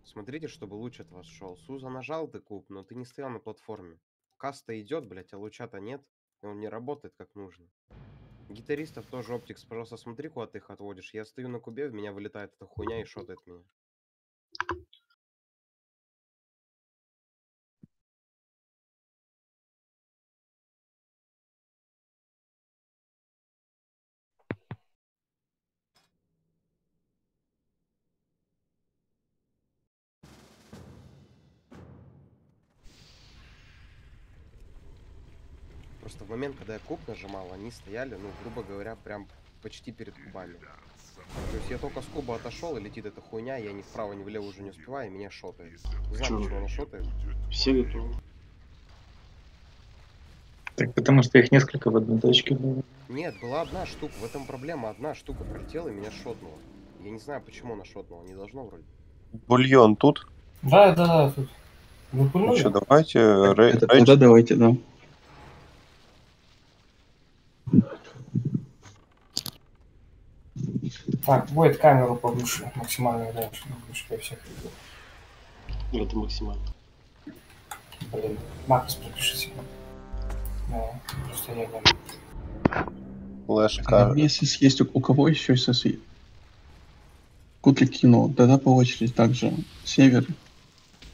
Смотрите, чтобы луч от вас шел. Суза нажал ты куб, но ты не стоял на платформе. Каста идет, блять, а луча-то нет, и он не работает как нужно. Гитаристов тоже оптикс, пожалуйста, смотри, куда ты их отводишь. Я стою на кубе, в меня вылетает эта хуйня и шотает меня. Просто в момент, когда я куб нажимал, они стояли, ну, грубо говоря, прям почти перед кубами. То есть я только с куба отошел, и летит эта хуйня, я ни вправо, ни влево уже не успеваю, и меня шотает. Не знаю, почему она шотает. Все готовы. Так потому что их несколько в одной точке было. Нет, была одна штука, в этом проблема. Одна штука пролетела и меня шотнула. Я не знаю, почему она шотнула, не должно вроде. Бульон тут? Да, да, да, тут. Вы Ну что, давайте, рей- Это, рейдж- тогда давайте, да. Так, будет камеру повыше, максимально дальше, я всех видел. Это максимально. Блин, Макс, пропишите. Да, просто я не... флешка. Если есть у, у кого еще SSI? Кутли кино, тогда по очереди также север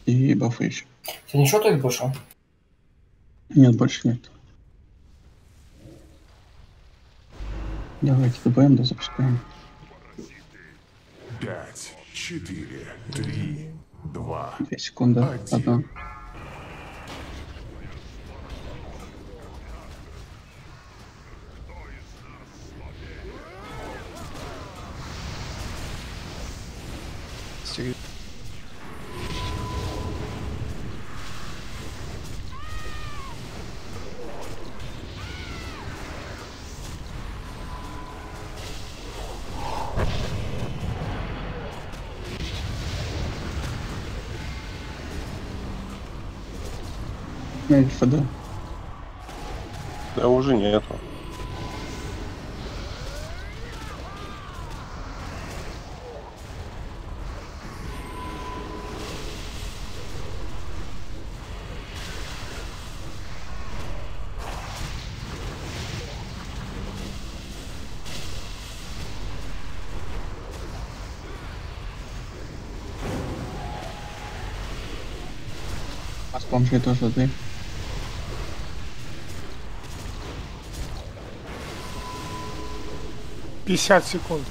и бафы еще. Ты не шотает больше? Нет, больше нет. Давайте ДБМ, да запускаем. Пять, четыре, три, два, Две секунды. Одна. Эльфа, да. Да уже нету. А с бомжей тоже ты. Пятьдесят секунд.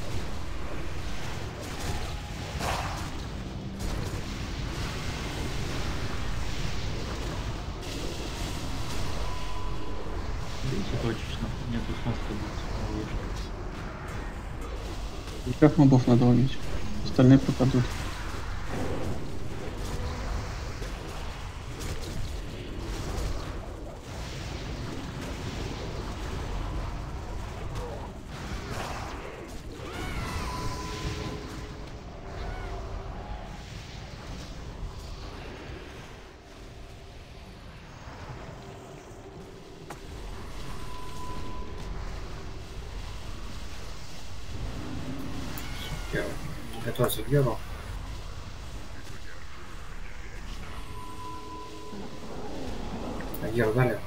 Бейте точечно. Нету смысла бить. И как мобов надо ловить? Остальные пропадут. Готовься к геру. А геру дали?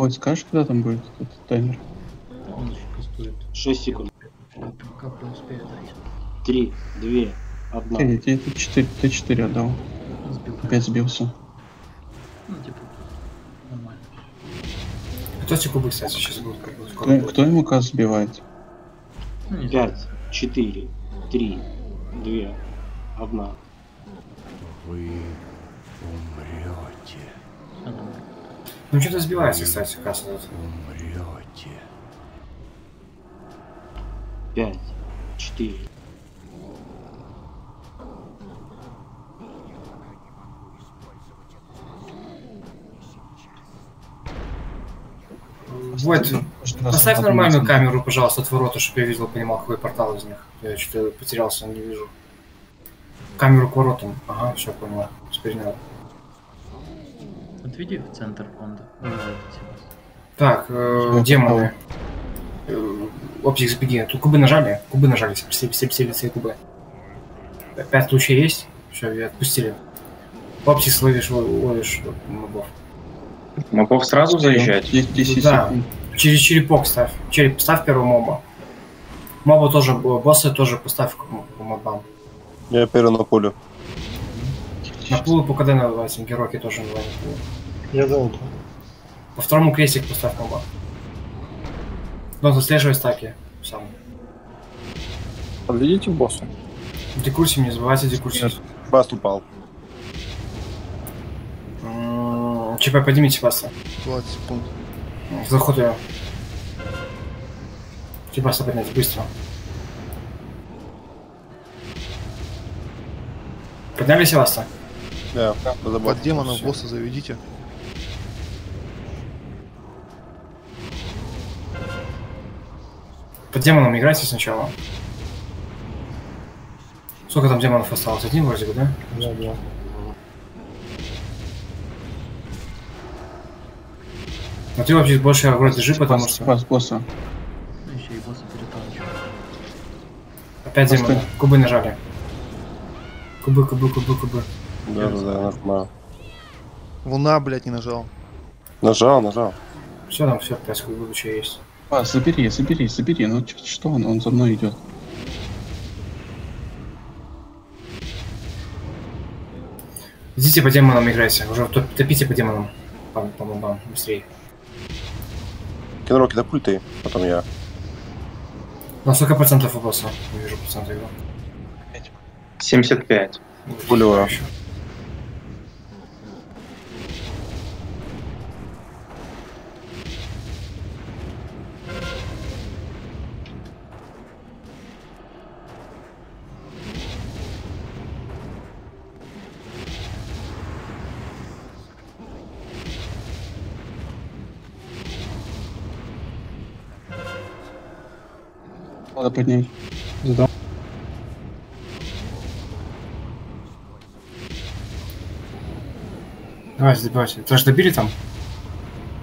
Вот, скажешь, когда там будет этот таймер? Он пустует. 6 секунд. Капля успеет дать. 3, 2, 1. Ты, ты, ты 4, ты 4 отдал. Опять сбился. Ну, типа, нормально. Готовьте кубы, кстати, сейчас как скоро Кто, будет. кто ему каз сбивает? 5, 4, 3, 2, 1. Вы умрете. Ну что-то сбивается, кстати, касса. тут. Умрете. 5, 4. Вот, поставь нормальную камеру, пожалуйста, от ворота, чтобы я видел, понимал, какой портал из них. Я что-то потерялся, не вижу. Камеру к воротам. Ага, все понял. Теперь надо. Отведи в центр э, демоны. Э, Оптик сбеги. Тут кубы нажали. Кубы нажали. Все, все, все, все кубы. Пять лучей есть. Все, я отпустили. Оптикс ловишь, ло- ловишь вот, мобов. Мобов сразу заезжать? Есть 10 Да, секунд. через черепок ставь. Череп ставь первого моба. Моба тоже, б- босса тоже поставь к мобам. Я первый на поле. На пулу по КД называется, героки тоже на пулу. Я дал. По второму крестик поставь моба. Ну, заслеживай стаки сам. Подведите босса. Декурсим, не забывайте декурсить. Баст упал. ЧП, поднимите паста. 20 секунд. Заход ее. Чебаса поднять, быстро. Подняли Севаста? Да, Под демонов босса заведите. Под демоном играйте сначала. Сколько там демонов осталось? Один вроде бы, да? Да, да. Но ты вообще больше агро держи, потому что... спас босса. Еще и босса перетанчивает. Опять Просто- демоны. Кубы нажали. Кубы, кубы, кубы, кубы. Да, да, да, нормально. Луна, блядь, не нажал. Нажал, нажал. Все, там все, 5 кубов вообще есть. Спас, забери, забери, забери. Ну что он? Он за мной идет. Идите по демонам играйте. Уже топ- топите по демонам. По, по мобам, быстрее. Кенроки, да пуль ты, потом я. На сколько процентов босса? Не вижу процентов его. 75. Пулевая. Поднять. Задам. Давайте, добивайте. Ты же добили там?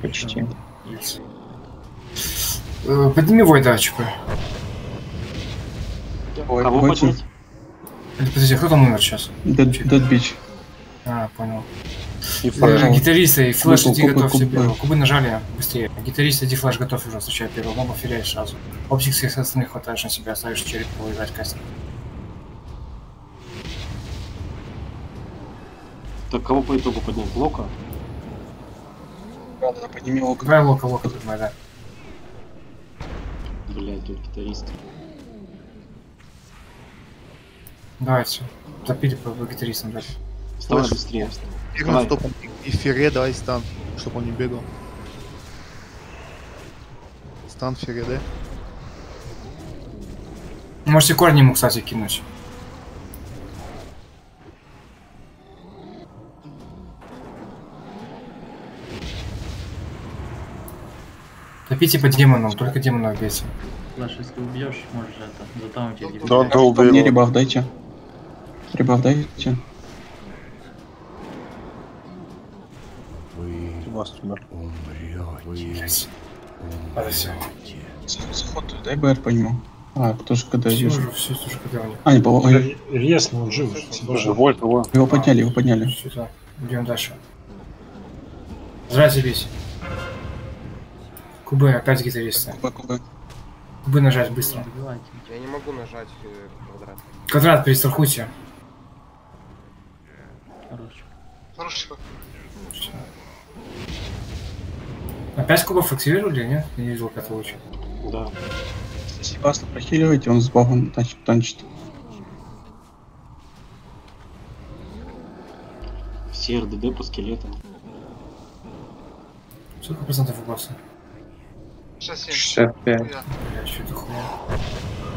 Почти. Э, Подними Войда, ЧП. Кого поднять? Подожди, кто там умер сейчас? Dead Beach. А, понял. И Э, флеш. Гитаристы, и флеш, иди кубы, готовься кубы. первого. Кубы нажали, быстрее. Гитарист, иди флеш готовь уже, встречай первого. Моба филяешь сразу. Оптик всех остальных хватаешь на себя, ставишь череп, играть кастинг. Так кого по итогу поднять? Лока? Да, да, подними лук. Давай лока, лока тут да. Блять, тут гитарист. Давайте. Топите по по гитаристам, да. Вставай быстрее. Давай. стопом. И Фере давай стан, чтобы он не бегал. Стан Фере, да? Можете корни ему, кстати, кинуть. Топите по демонам, только демонов бейте. Флэш, если убьешь, можешь это, затаунтить. Да, да, убил Мне ребаф дайте. Ребаф дайте. Вы Себастьян умер. умрете. А, все. Заход, дай БР по нему. А, тоже когда Все вижу. уже, все, уже когда у них. А, не, ой, Рез, ну он жив. Боже, вольт его. его подняли, его подняли. Сюда. Идем дальше. Зря бить. Кубы опять гитаристы. Кубы, кубы. Кубы нажать быстро. Я не могу нажать э, квадрат. Квадрат перестрахуйте. Хорош. Хорош, чувак. Опять кубов активировали, нет? Я не видел, как это лучше. Да. Себаста прохиливайте, он с богом танчит. танчит. Все РДД по скелетам. Сколько процентов упаса? 67. 65. Хуя. Бля, что это хуя?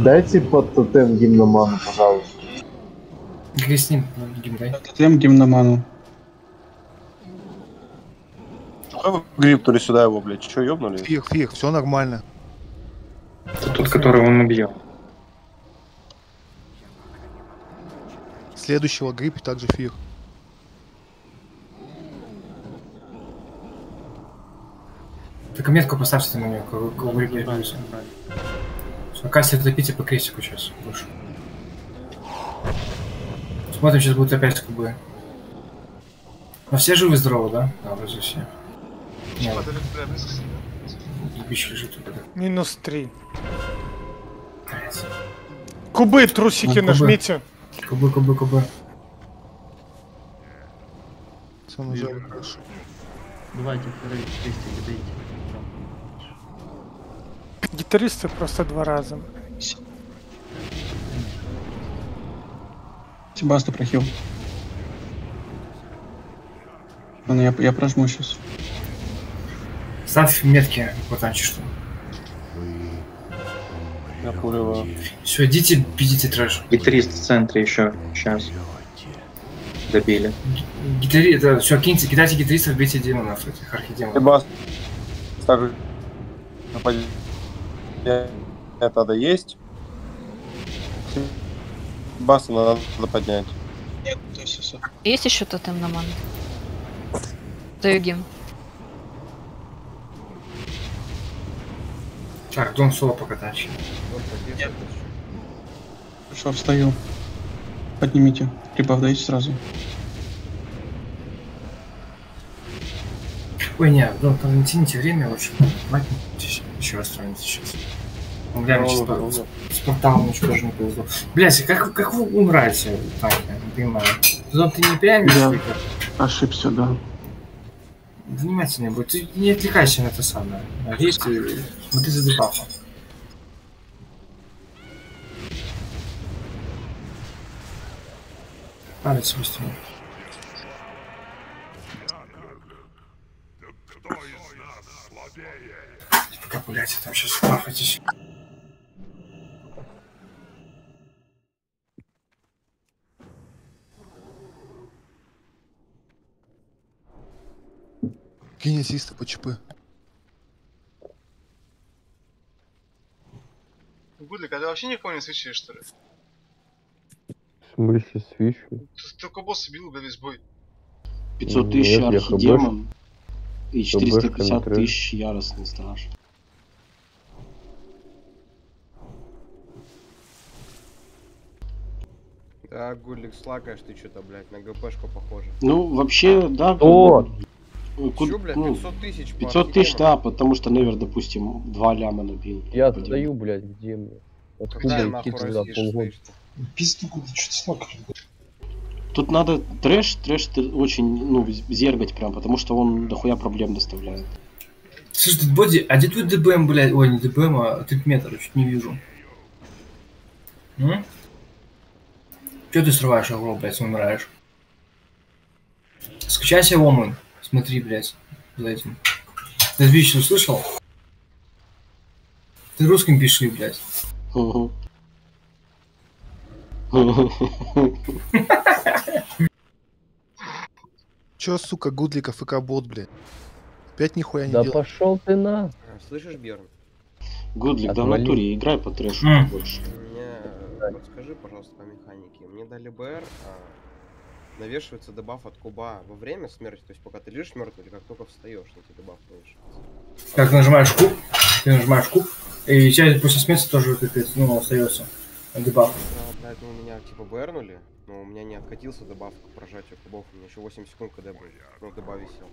Дайте под тотем гимноману, пожалуйста. Где с ним? Ну, Гим, дай. Тотем гимноману. Какой вы грипнули сюда его, блядь? Че, ёбнули? Фиг, фиг, все нормально. Это тот, которого он убьет. Следующего гриппи также фиг. Так метку поставьте на нее, кого кого вы перебьете. Акасия топите по крестику сейчас больше. Смотрим, сейчас будут опять кубы. Но все живы здоровы, да? Да, вроде все. Минус три. Кубы, трусики Ну, кубы. нажмите. Кубы, кубы, кубы. Нажали, хорошо. Давайте вторые крестики дайте. Гитаристы просто два раза. Себаста прохил. Ладно, я, я прожму сейчас. Ставь метки, там что. Я пулеваю. Все, идите, пидите трэш. Гитарист в центре еще. Сейчас. Добили. Гитари, это все, киньте, кидайте гитаристов, бейте демонов, этих архидемонов. Себаст. Также нападение надо есть. Себаста надо поднять. Нет, то есть всё. Есть еще тотем на ман? Даю гим. Так, Дон Соло пока тащит. Хорошо, встаю. Поднимите. Ребаф дайте сразу. Ой, не, ну там не тяните время. Мать, еще раз тронете сейчас. Ну, бля, мне сейчас с порталом ничего тоже не повезло. Блять, как, как вы умираете, Таня, не понимаю. Зон ты не прямишь, Да. Ошибся, да. Внимательнее будь. Ты не отвлекайся на это самое. Есть ты, смотри за дебафом. Палец быстрее. Пока гуляйте, там сейчас бафайтесь. Кинь ассиста по ЧП. Гудлик, а ты вообще никого не свечишь, что ли? В смысле свищу? Ты только босса бил, бля, весь бой. 500 тысяч Нет, архидемон и ХБшка 450 не тысяч яростный страж. Да, Гулик, слакаешь ты что-то, блядь, на ГПшку похоже. Ну, вообще, да. О! Бы, э, ку- Чё, блядь, ну, 500 тысяч по 500 тысяч, да, потому что Невер, допустим, 2 ляма набил. Я По сдаю, блядь, где мне? Откуда туда растишь, полгода? Пизду, куда что-то слакали. Тут надо трэш, трэш ты очень, ну, зергать прям, потому что он дохуя проблем доставляет. Слушай, тут боди, а где твой ДБМ, блядь? Ой, не ДБМ, а трипметр, чуть не вижу. М? Че ты срываешь агро, блядь, умираешь? Скачайся Оман. Смотри, блядь, за этим. Ты Звич услышал? Ты русским пиши, блядь. Мгм. Чё, сука, Гудлика ФК бот, блядь? Опять нихуя не Да делал. пошел ты на. Слышишь, Бьерн? Гудлик, да в Отвали. натуре играй по трэшу больше. Мне э, подскажи, пожалуйста, по механике. Мне дали БР, а, навешивается дебаф от куба во время смерти, то есть пока ты лежишь мертвый или как только встаешь, на тебе дебаф навешивается. Как нажимаешь куб, ты нажимаешь куб, и тебя после смерти тоже вот это, ну, остается дебаф. Да, блядь, ну у меня типа БРнули, но у меня не откатился дебаф к прожатию кубов, у меня еще 8 секунд КД был, ну деба висел.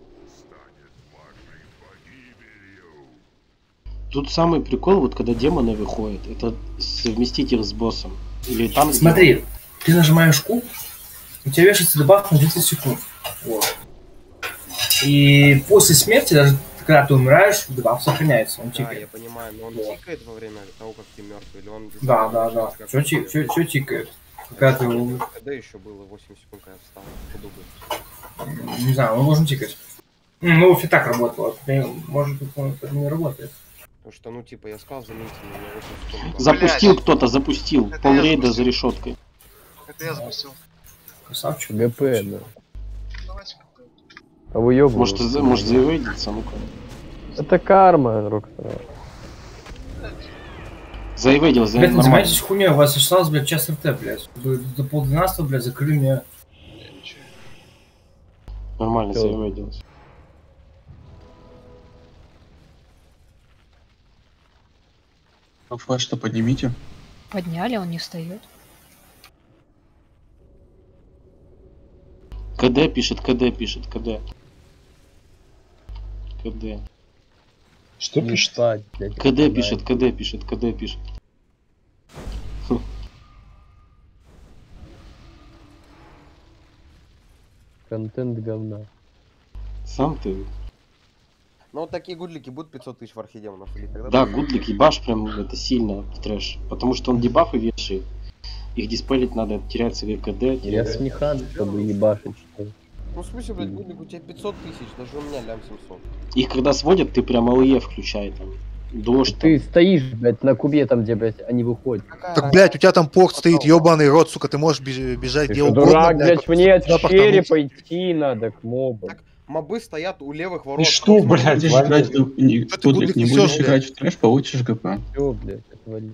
Тут самый прикол, вот когда демоны выходят, это совместить их с боссом. Или там Смотри, ты нажимаешь куб, у тебя вешается дебаф на 30 секунд. Вот. И после смерти, даже когда ты умираешь, дебаф сохраняется, он Да, тикает. я понимаю, но он Вот. тикает во время того, как ты мертвый, или он... Да, да, да. Все, все, тикает. Когда ты, КД еще было 8 секунд, когда я встал, подумай. не знаю, он должен тикать. Ну, и так работало. Ты- Может быть, он не работает. Потому что, ну, типа, я сказал, заметьте, у меня 8 секунд. Запустил кто-то, запустил. Пол я рейда за решеткой. Это я запустил. Красавчик. ГП, да. Давайте. А выебывают. Может, за- может заевейдиться, ну-ка. Это карма, Рокстар. Заевейдил, Блядь, заевейдил. не занимайтесь хуйней, у вас осталось, блядь, час РТ, блядь. Вы До полдвенадцатого, блядь, закрыли меня. Нормально Всё. заевейдил. Ну, флеш-то поднимите. Подняли, он не встает. КД пишет, КД пишет, КД. КД. Что Не пишет? спать, блядь, КД пишет, КД пишет, КД пишет. Контент говна. Сам ты. Ну, вот такие гудлики будут 500 тысяч в архидемонов, или тогда... Да, гудлик ебаш прям это сильно в трэш. Потому что он дебафы вешает. Их диспелить надо, теряется ВКД. Я теряется- с механ, чтобы ебашить, что ли. Ну, в смысле, блядь, гудлик, у тебя 500 тысяч, даже у меня лям 700. Их когда сводят, ты прям АОЕ включай там. Дождь Ты стоишь, блядь, на кубе там, где, блядь, они выходят. Так, блядь, у тебя там порт стоит, ебаный рот, сука, ты можешь беж- бежать Ты где что, угодно, дурак, блядь, потом мне от черепа идти надо к мобу. Мобы стоят у левых ворот. И что, блядь, Будешь играть, не, Что ты, Пудлик, Гудлик, не будешь блядь? играть в трэш, получишь ГП. Все, блядь, отвали.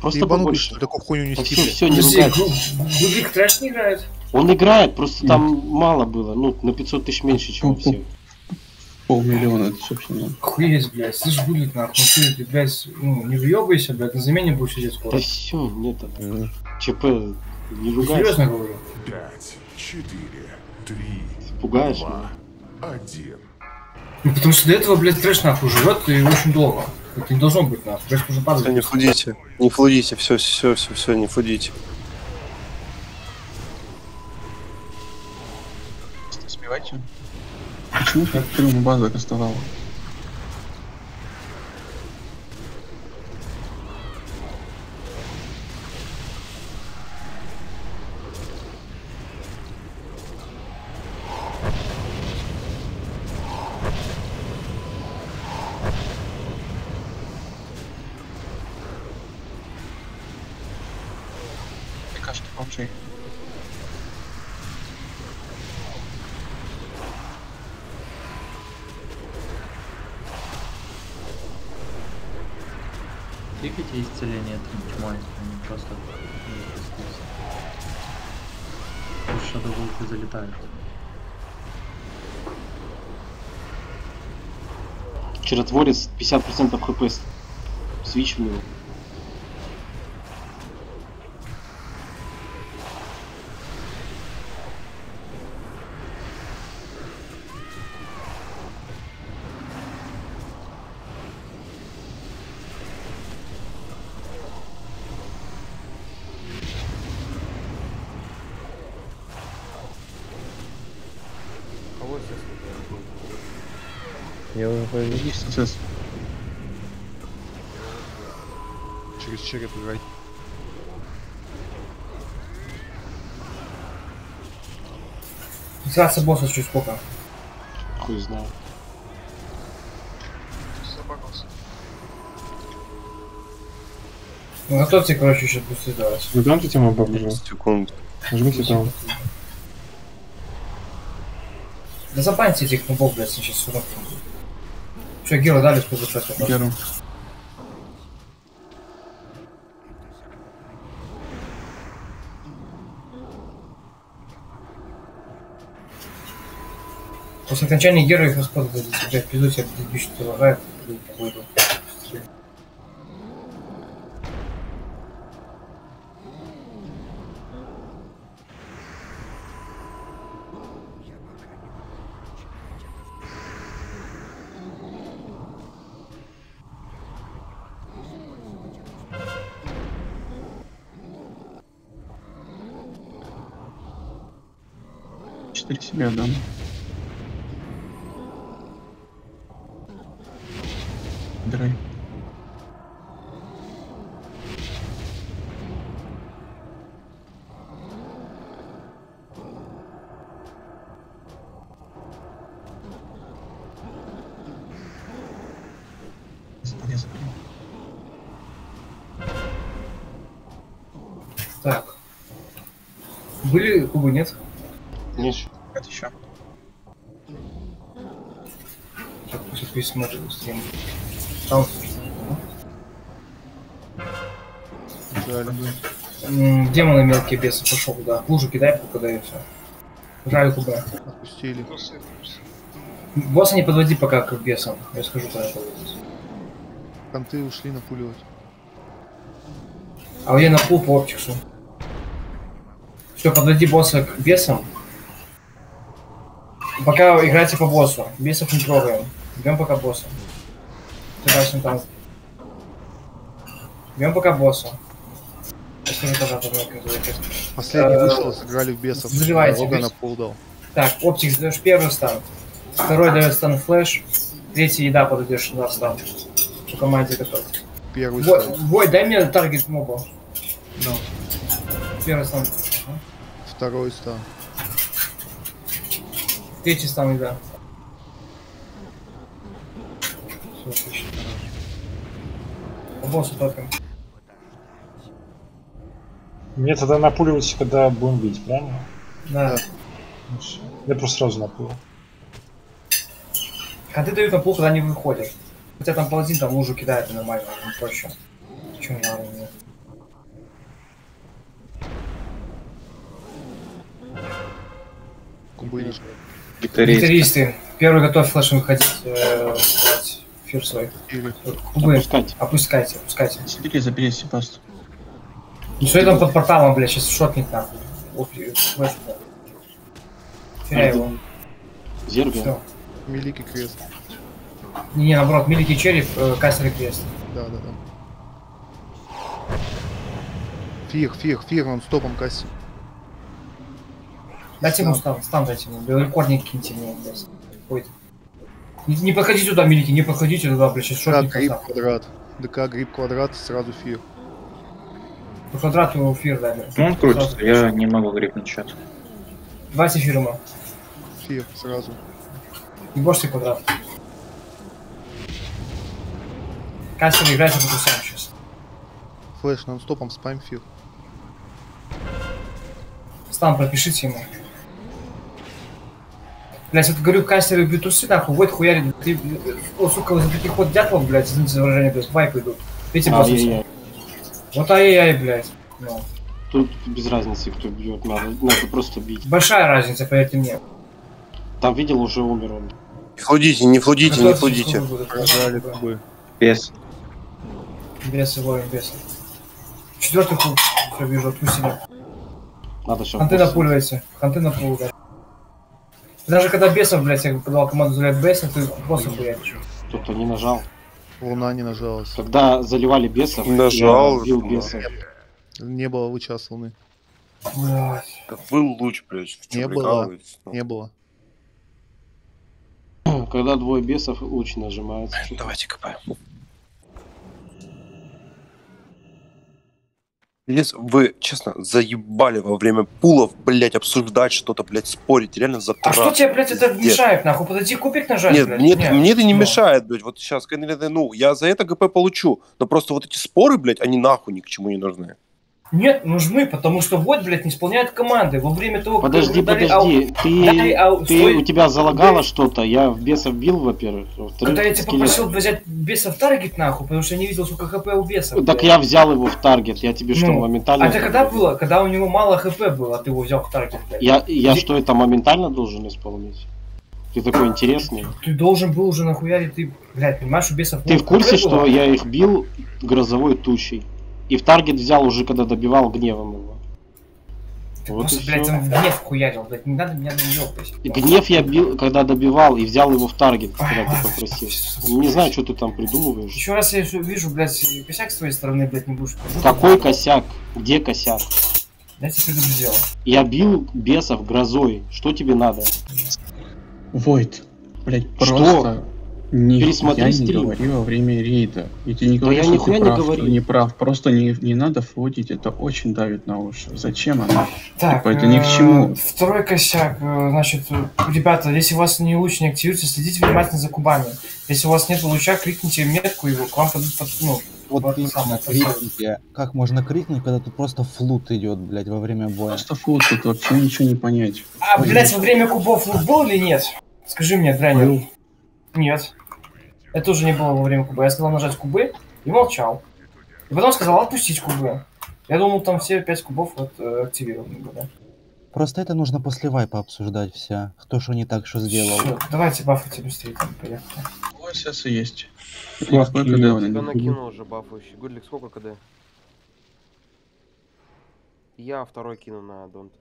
Просто побольше. такую хуйню нести, все, все, не Подожди, ругайся. Гу- Гудлик трэш не играет? Он играет, просто там мало было. Ну, на 500 тысяч меньше, чем у всех. Полмиллиона, это вообще не... Охуеть, блядь, слышь, Гудлик, нахуй, ты, ты, блядь, ну, не въебайся, блядь, на замене будешь сидеть скоро. Да все, нет, это. ЧП, не ругайся. Серьезно говорю. Пять, четыре, три, Пугаешь два, один. Ну, потому что до этого, блядь, трэш, нахуй, живет и очень долго. Это не должно быть, нахуй, трэш уже падает. не флудите, не флудите, все, все, все, все, не флудите. Сбивайте. Почему так прям база кастовала? Чаротворец 50% хп. с- СС. Через череп играть. Фиксация босса чуть сколько? Хуй знаю. Забагался. Ну, готовьте, короче, еще бусты давать. Ну там тема побежал. Секунд. Нажмите там. Да забаньте этих нубов, блядь, сейчас сюда. Че, Геру дали, чтобы кстати. Геру. После окончания героев расход будет. Блять, пизду тебя дебиш, ты лажает, какой-то. Четыре Демоны мелкие бесы пошел, да. Лужу кидай, пока дает все. Жаль кубы. Отпустили. Босса не подводи пока к бесам. Я скажу, когда подводить. Конты ушли напуливать. А я на пул по оптиксу. Все, подводи босса к бесам. Пока играйте по боссу. Бесов не трогаем. Бьем пока босса. Ты там. Бьем пока босса. Когда подводка будет. Последний Э, вышел, сыграли в бесов. Заливайте, Рога на бес. пол дал. Так, оптик даешь первый стан. Второй дает стан флэш. Третий еда подойдешь на стан. По команде готов. Первый Вой, стан. Вой, дай мне таргет моба. Да. Первый стан. Второй стан. Третий стан еда. Всё, отлично. По боссу только. Мне тогда напуливать, когда будем бить, правильно? Да. Я просто сразу напулил. Ходы дают на пул, когда они выходят. Хотя там паладин там лужу кидает нормально, ну проще. Чё не надо мне? Кубы лишь. Гитарист. Гитаристы. Первый готов флешем выходить. Э, фир свой. Кубы. Опускайте. Опускайте, опускайте. Забери, забери Себаст. Ну что там под порталом, блядь, сейчас шотник нахуй. И да. Теряй его. Всё. Великий крест. Не, не, наоборот, Милики Череп, э, Кастер и Крест. Да, да, да. Фир, фир, фир, он стопом касси. Дайте ему стан, стан дайте ему. Белорекордник киньте мне, блядь. Не, не подходите туда, Милики, не подходите туда, блядь, сейчас ДК шотник гриб нахуй. квадрат. ДК гриб квадрат, сразу фир. По квадрату фир дали. Ну, он крутится, я не могу грипнуть сейчас. Давайте фир ему. Фир, сразу. Не бошьте квадрат. Кастер играйте по тусам сейчас. Флэш нон-стопом спам фир. Стан пропишите ему. Блять, вот говорю, кастеры бьют усы, нахуй, вот хуярит, ты, э, о, сука, вот за таких вот дятлов, блядь, извините за выражение, блядь, вайпы идут. Видите, боссы Ай-яй-яй. все. Вот ай-яй-яй, блядь. Ну. Тут без разницы, кто бьет, надо, надо просто бить. Большая разница, поверьте мне. Там видел, уже умер он. Не флудите, не флудите, не флудите. Прожали. Без. Бесы, воин, бесы. Четвертый куб, все вижу, отпустили. Надо сейчас. Ханты напуливайте, ханты напул, да. Даже когда бесов, блядь, я подавал команду залять бесов, ты боссов хуяришь. Кто-то не нажал. Луна не нажалась. Когда заливали бесов, Нажал, я бил бесов. Не было луча с луны. Блядь. Так был луч, блядь. в чё Не было. прикалываетесь? Ну, Не было. Когда двое бесов, луч нажимается. Давайте копаем. Лес, вы, честно, заебали во время пулов, блядь, обсуждать что-то, блядь, спорить, реально А затрат. что тебе, блядь, это Пиздец. мешает, нахуй? Подойди кубик нажать, Нет, блядь. мне, Нет. мне это не Ну. мешает, блядь, вот сейчас, ну, я за это ГП получу, но просто вот эти споры, блядь, они нахуй ни к чему не нужны. Нет, нужны, потому что вот, блядь, не исполняет команды. Во время того, как Подожди, вы дали подожди, ау- ты, дали ау- ты стой. у тебя залагало Дай- что-то, я в бесов бил, во-первых, во-вторых, Когда я тебя скелет. попросил взять беса в таргет, нахуй, потому что я не видел, сколько хп у беса. Так блядь. я взял его в target, я тебе что, Ну, моментально... А это когда было? Когда у него мало хп было, а ты его взял в target, блядь. Я, я Где- что, это моментально должен исполнить? Ты такой интересный. Ты должен был уже нахуярить, ты, блядь, понимаешь, у бесов Ты в курсе, было? что я их бил грозовой тучей? И в target взял уже, когда добивал гневом его. Ты Вот просто, блядь, там в гнев хуярил, блядь, не надо меня наебать. Гнев я бил, когда добивал, и взял его в target, когда ты попросил. Не знаю, что ты там придумываешь. Еще раз я вижу, блядь, косяк с твоей стороны, блядь, не будешь. Какой косяк? Где косяк? Я тебе предупредил. Я бил бесов грозой. Что тебе надо? Войт, блядь, Что? Нихуя Пересмотри не стрим. говори во время рейда. И ты не Да говори, я что нихуя ты не прав, говорю. не прав. Просто не, не надо флотить, это очень давит на уши. Зачем оно? Так, Типа, это ни к э, чему. Второй косяк, э, значит, ребята, если у вас не луч не активируется, следите внимательно за кубами. Если у вас нет луча, крикните метку, и к вам подадут под, ну, Вот вот именно, крикните. Как можно крикнуть, когда тут просто флут идет, блядь, во время боя? Просто флот, тут вообще ничего не понять. А, блядь, во время кубов лук был или нет? Скажи мне, Драйнер. Нет. Это тоже не было во время куба. Я сказал нажать кубы и молчал. И потом сказал отпустить кубы. Я думал, там все пять кубов вот, э, активированы были. Просто это нужно после вайпа обсуждать все. Кто что не так, что сделал. Всё, давайте бафайте быстрее, там, поехали. Вас сейчас и есть. Флаг Сколько кинул. да, он Тебя идет? накинул уже бафующий. Гудлик, сколько КД? Я второй кину на Донта.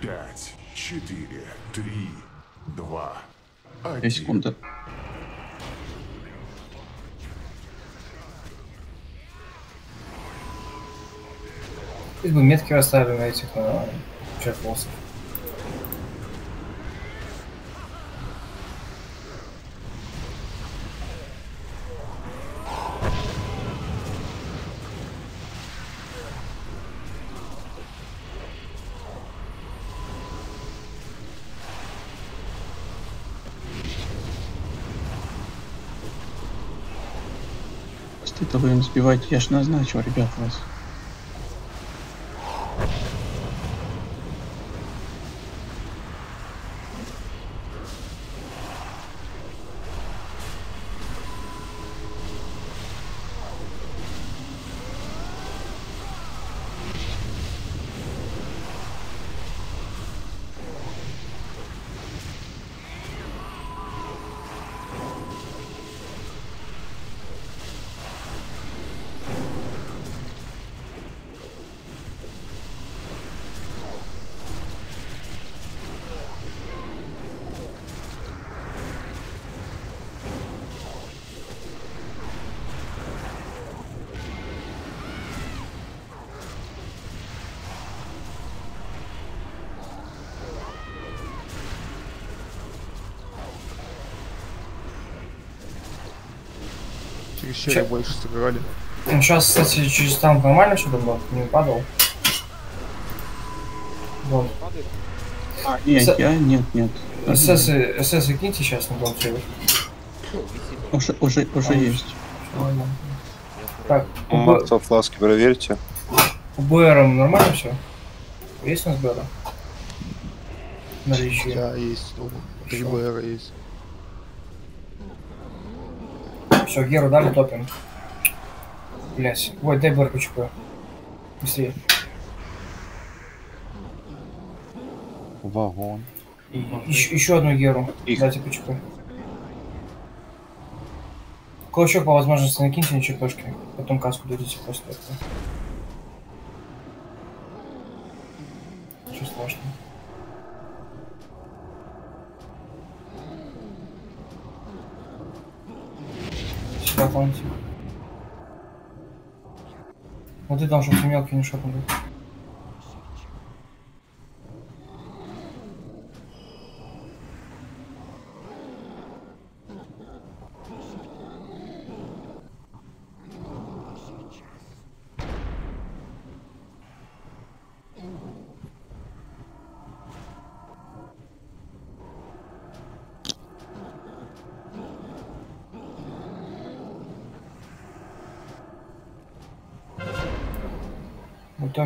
Пять, четыре, три, два, один. секунды. Здесь бы метки оставили на этих, на чат вы им сбиваете. Я ж назначил, ребят, вас. Через череп больше сыграли. Ну, сейчас, кстати, через танк нормально что было? Не падал? Вот. А, нет, С- я, нет, нет. СС, СС киньте сейчас на дом север. Уже, уже, уже А, есть. Ладно. Так, у, Б- Макса фласки проверьте. у БР нормально все? Есть у нас БР? Наличие. Да, есть. Три БР есть. Все, Геру дали, топим. Блять. Ой, дай БР КЧП. Быстрее. Вагон. Еще, еще одну Геру. Дайте КЧП. Кулачок по возможности накиньте на ЧПшки. Потом каску дадите после этого. Ничего страшного. Помните. Вот ты там, чтобы ты мелкий не шотнули.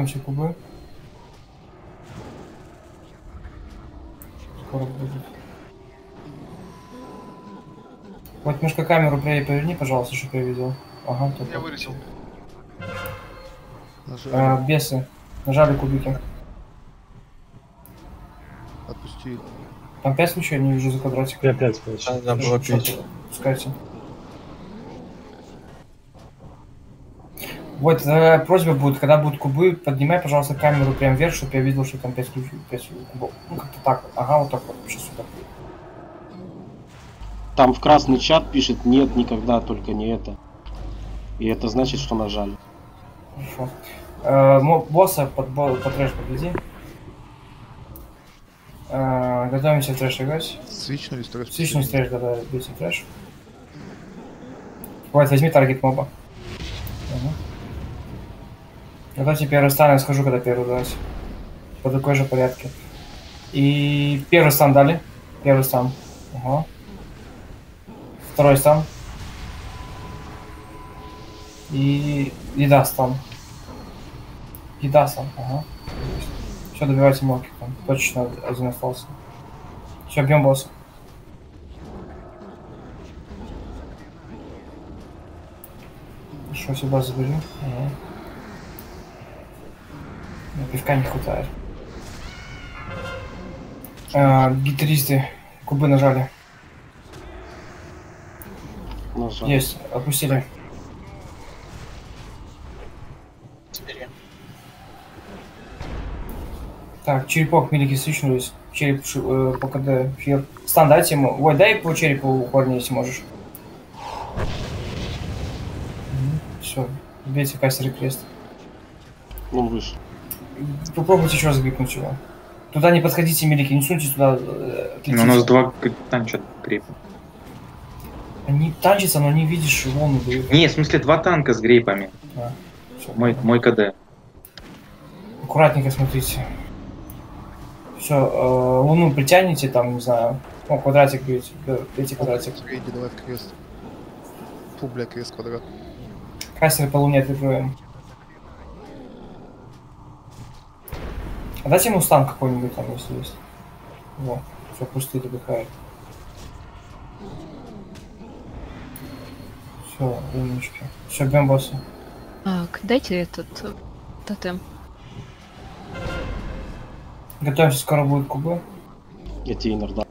Приемчик убы. Скоро будет. Вот немножко камеру правее поверни, пожалуйста, чтобы я видел. Ага, тут. Я вылетел. Нажали. А, бесы. Нажали кубики. Отпусти. Там 5 случаев, не вижу за квадратик. Я 5 получил. Там было 5. Пускайте. Вот, э, просьба будет, когда будут кубы, поднимай, пожалуйста, камеру прям вверх, чтобы я видел, что там 5 ключей, 5 кубов. Ну, как-то так. Ага, вот так вот. Сейчас сюда. Там в красный чат пишет нет никогда, только не это. И это значит, что нажали. Хорошо. Э, босса под, под трэш подведи. Э, готовимся трэш играть. Свичнулись трэш. Свичнулись трэш, да, бейте трэш. Вот, возьми таргет моба. Ага. Готовьте первый стан, я схожу, когда первый давать. По такой же порядке. И первый стан дали. Первый стан. Ага. Второй стан. И еда стан. Еда стан, ага. Все, добивайте моки там. Точно один остался. Все, бьем босса. Хорошо, сюда забери. Ага. Ну, Пивка не хватает. А, гитаристы. Кубы нажали. Нажали. Есть, опустили. Так, черепок милики свичнулись. Череп э, по КД фир. Стан дайте ему. Ой, дай по черепу у парня, если можешь. Все, бейте кастер и крест. Он выше. Попробуйте еще раз грипнуть его. Туда не подходите, милики, не суньте туда. э, Ну, у нас два танчат грейпа. Они танчатся, но не видишь волны дают. Не, в смысле, два танка с грейпами. А. Мой, мой КД. Аккуратненько смотрите. Все, луну притягните, там, не знаю, ну, квадратик бейте, да, бейте квадратик. Иди, давай в крест. Фу, бля, крест квадрат. Кастер по луне открываем. А дайте ему стан какой-нибудь там, если есть. Во, все, пустые отдыхает. Все, умнички. Все, бьем босса. Так, дайте этот э, тотем. Готовимся, скоро будут кубы. Я тебе иногда.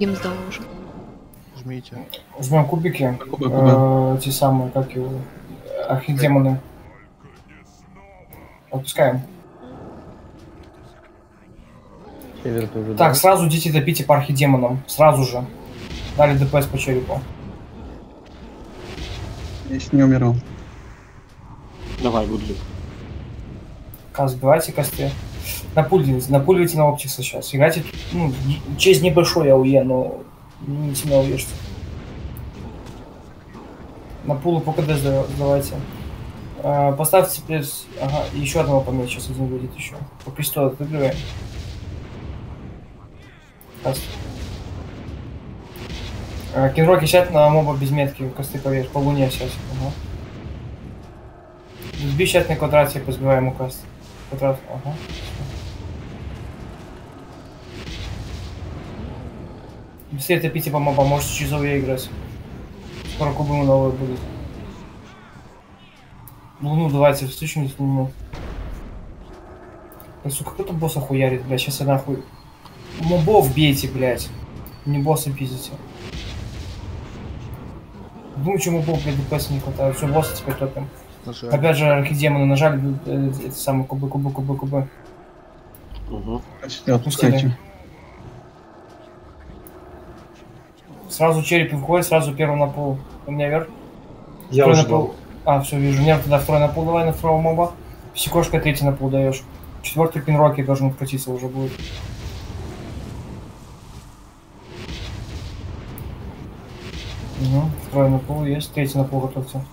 Им сдал уже. Жмите. Жмем кубики. Кубы, Э, те самые, как его, архидемоны. Отпускаем. Север тоже. Так, сразу идите допите по архидемонам. Сразу же. Дали ДПС по черепу. Если не умирал. Давай, Гудлик. Каз, сбивайте косты. Напуливайте, напуливайте на оптикса сейчас. Играйте, ну, честь небольшой АУЕ, но не сильно уешьте. На пулу по КД сда- сдавайте. А, поставьте пресс. Ага, еще одного пометь, сейчас один будет еще. По кресту отыгрываем. Каст. А, сядь на моба без метки, косты поверь, по луне сейчас. Ага. Сбей сядь на квадрате, позбиваем ему каст. Квадрат, ага. Быстрее топите по моба, можете через ОВЕ играть. Скоро кубы новые будут. Луну давайте, встречу луну. Ой, сука, кто-то босса хуярит, блядь, сейчас я нахуй. Мобов бейте, блядь. Не босса пиздите. Думаю, что мобов, блядь, ДПС не хватает. Все, босса теперь топим. Нажали. Опять же, архидемоны нажали, э, эти самые кубы, кубы, кубы, кубы. Угу. Отпускайте. Сразу череп входит, сразу первый на пол. У меня вверх. Я Второй уже на пол. дал. А, все, вижу. Нерв тогда второй на пол давай, на второго моба. Психошка третий на пол даешь. Четвертый пинроки должен откатиться уже будет. Угу. Второй на пол есть, третий на пол готовься.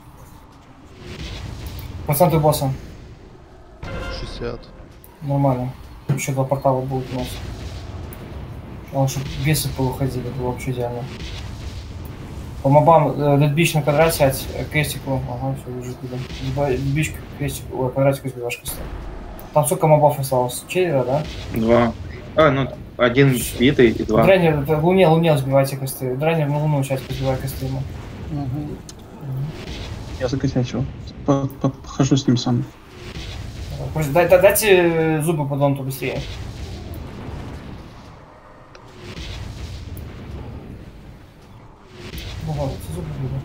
Проценты босса. 60. Нормально. Еще два портала будут у нас. Потому что весы повыходили, это вообще идеально. По мобам, э, дедбич на квадрат сядь, э, крестику, ага, все, вижу куда. Дедбич, крестику, ой, квадратику сбивашь креста. Там сколько мобов осталось? Четверо, да? Два. А, ну, один битый и два. Драйнер, это луне, луне сбивайте косты. Драйнер на луну сейчас позбивай косты ему. Я закосячил. По- по- Похожу с ним сам. Дайте зубы по донту быстрее. Зубы буду.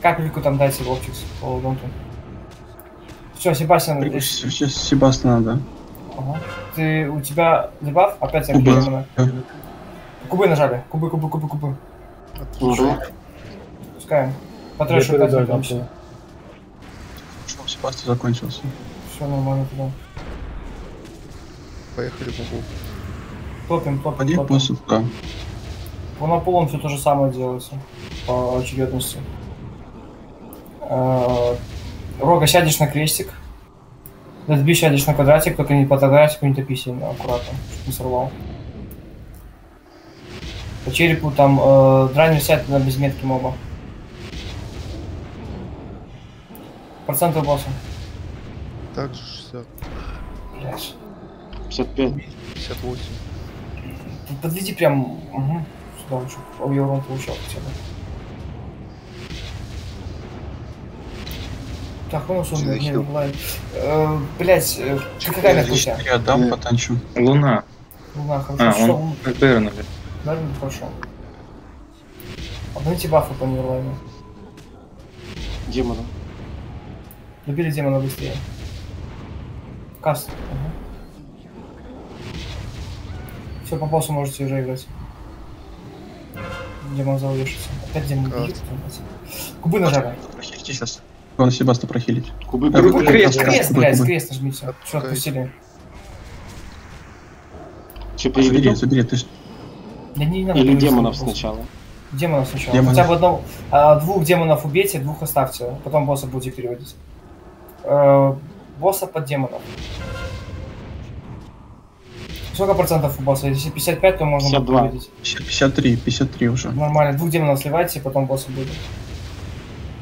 Капельку там дайте, Вовчикс, по донту. Все, Себастьян, Сейчас Себастьяна надо. Ага. Ты, у тебя дебаф? Опять Кубы. Кубы нажали. Кубы, кубы, кубы, кубы. Пускаем. По трэшу Я опять Себастьян закончился. Все нормально туда. Поехали угол. Топим, топим, Один топим. Да. По наполам все то же самое делается. По очередности. Э, Рога, сядешь на крестик. Дедби сядешь на квадратик, только не по квадратику не топи сильно, аккуратно, чтобы не сорвал. По черепу там э, драйвер сядь на безметки моба. Проценты босса. Также 60. Блядь. 55. 58. Тут Подведи прям угу, сюда, чтобы я урон получал хотя бы. Так, ну Что за не. Э, Блять, э, ты какая тебя? Я дам потанчу. Луна. Луна, хорошо, А, что? он Бернули. Да, ну, хорошо. Обновите бафы по нейрлайну. Демона. Добили демона быстрее. Каст. Все, по боссу можете уже играть. Демон заувешится. Опять демон Каст. бьет. Кубы нажали. Сейчас. Главное Себаста прохилить. Кубы Э, кубы, Крест, кубы, крест, кубы, блядь, крест нажмите. Что, Отпускайте. отпустили? Че, Забери, забери, ты ж- Да не, не надо. Или демонов сначала? Демонов сначала. Демонов. Хотя бы одного, а, двух демонов убейте, двух оставьте. Потом босса будете переводить. Э, босса под демонов. Сколько процентов у босса? Если 55, то можно будет 52. переводить. 53, 53 уже. Нормально. Двух демонов сливайте, потом босса будет.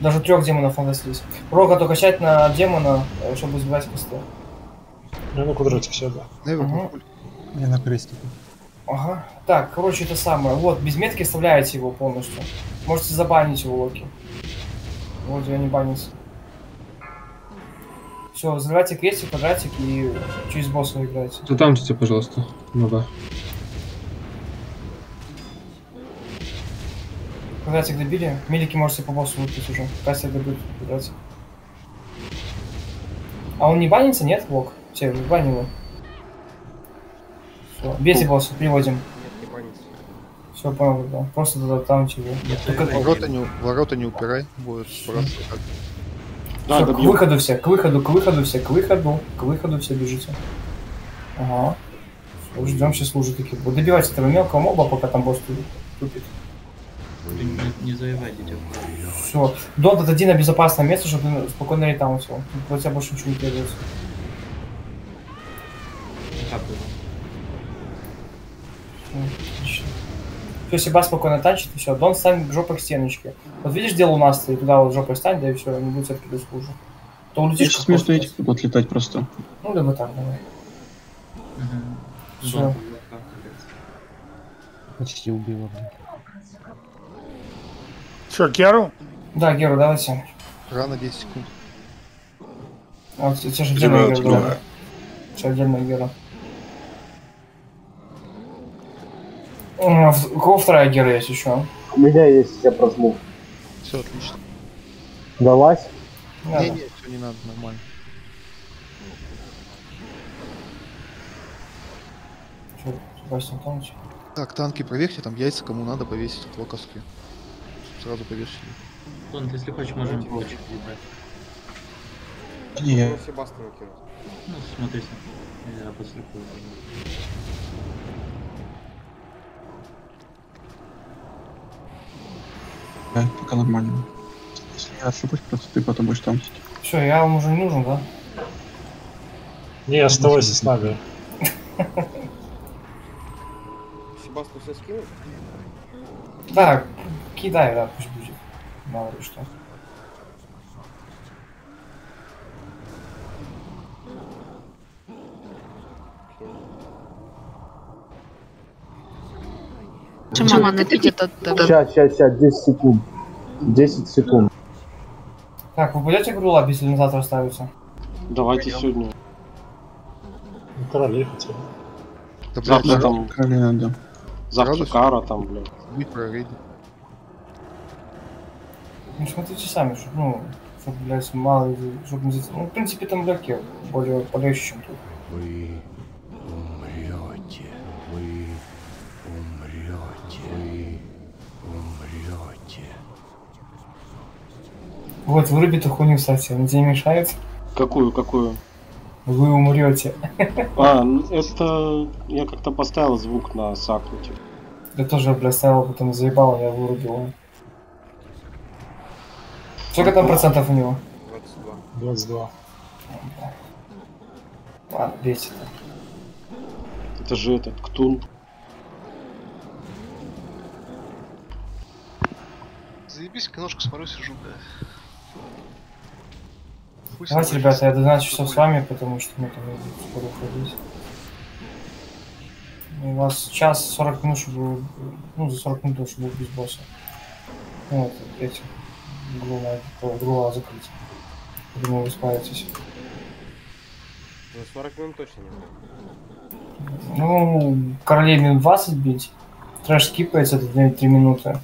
Даже трех демонов надо слить. Рога только качать на демона, э, чтобы избивать косты. Я на квадратик сяду. Невер, Ага. Я на крестике. Ага. Так, короче, это самое. Вот, без метки оставляете его полностью. Можете забанить его локи. Вот, я не банится. Все, взрывайте крестик, квадратик и через босса играете. Затамчите, пожалуйста. Ну да. Квадратик добили. Милики можете по боссу выпить уже. Кастер добьет квадратик. А он не банится, нет, Лок? Все, бань его. Все, бейте босса, приводим. Нет, не банится. Все, понял, да. Просто туда там тебе. Только Ворота не, ворота не упирай, будет так. Да, Всё, к выходу все, к выходу, к выходу все, к выходу, к выходу все бежите. Ага. Всё, ждем сейчас лужи такие. Вот добивать этого мелкого моба, пока там босс тупит. Не, не заевайте тебя. Все. Дот отойди на безопасное место, чтобы ты спокойно ретаунсил. У тебя больше ничего не требуется. Все, Себа спокойно танчит, и все. Дон стань жопой к стеночке. Вот видишь, где у нас ты туда вот жопой стань, да и все, не будет откидывать лужу. То Я улетишь сейчас как между космос. этих буду отлетать просто. Ну, либо так, давай. Все. Почти убила. блин. Че, Геру? Да, Геру, давайте. Рано 10 секунд. А, у тебя же отдельная Гера, да? давай. Сейчас отдельная Гера. А, в- У кого вторая Гера есть еще? У меня есть, я прожму. Все отлично. Далась? Не надо. Не, не, все не надо, нормально. Томыч? Так, танки проверьте, там яйца кому надо повесить от локоски. Сразу повесили. Ладно, если хочешь, можем бочку убрать. Не, Ну, смотрите. Я подслепую. Я пока нормально. Если я ошибусь, просто ты потом будешь тамсить. Все, я вам уже не нужен, да? Не, оставайся с нами. Себасту все скинуть? Да, кидай, да, пусть будет. Мало ли что. Пидет от тебя? Сейчас, сейчас, сейчас, 10 секунд. 10 секунд. Так, вы будете игру лаб, если завтра ставится? Давайте сегодня. королей хотя бы. Да, Завтра там... Короли надо. Завтра Сразу кара там, блядь. Будь прорейди. Ну, смотрите сами, чтобы, ну, чтобы, блядь, мало, чтобы не... за- Ну, в принципе, там бляки более полегче, чем тут. Вы Вот, выруби эту хуйню, кстати, он тебе не мешает? Какую, какую? Вы умрете. А, ну, это... Я как-то поставил звук на сакнуть. Я тоже, ставил, потом заебал, я вырубил. Сколько там процентов у него? 22. 22. Ладно, бейте. Это же этот, Ктун. Заебись, киношку смотрю, сижу, бля. Хуй Давайте, ребята, я до 12 часов с вами, потому что мы там будем скоро уходить. У вас час 40 минут, чтобы... Ну, за 40 минут, чтобы убить босса. Ну, вот, эти... Игру закрыть. Думаю, вы справитесь. За 40 минут точно не будет. Ну, королей минут 20 бить. Трэш скипается, это 3 минуты.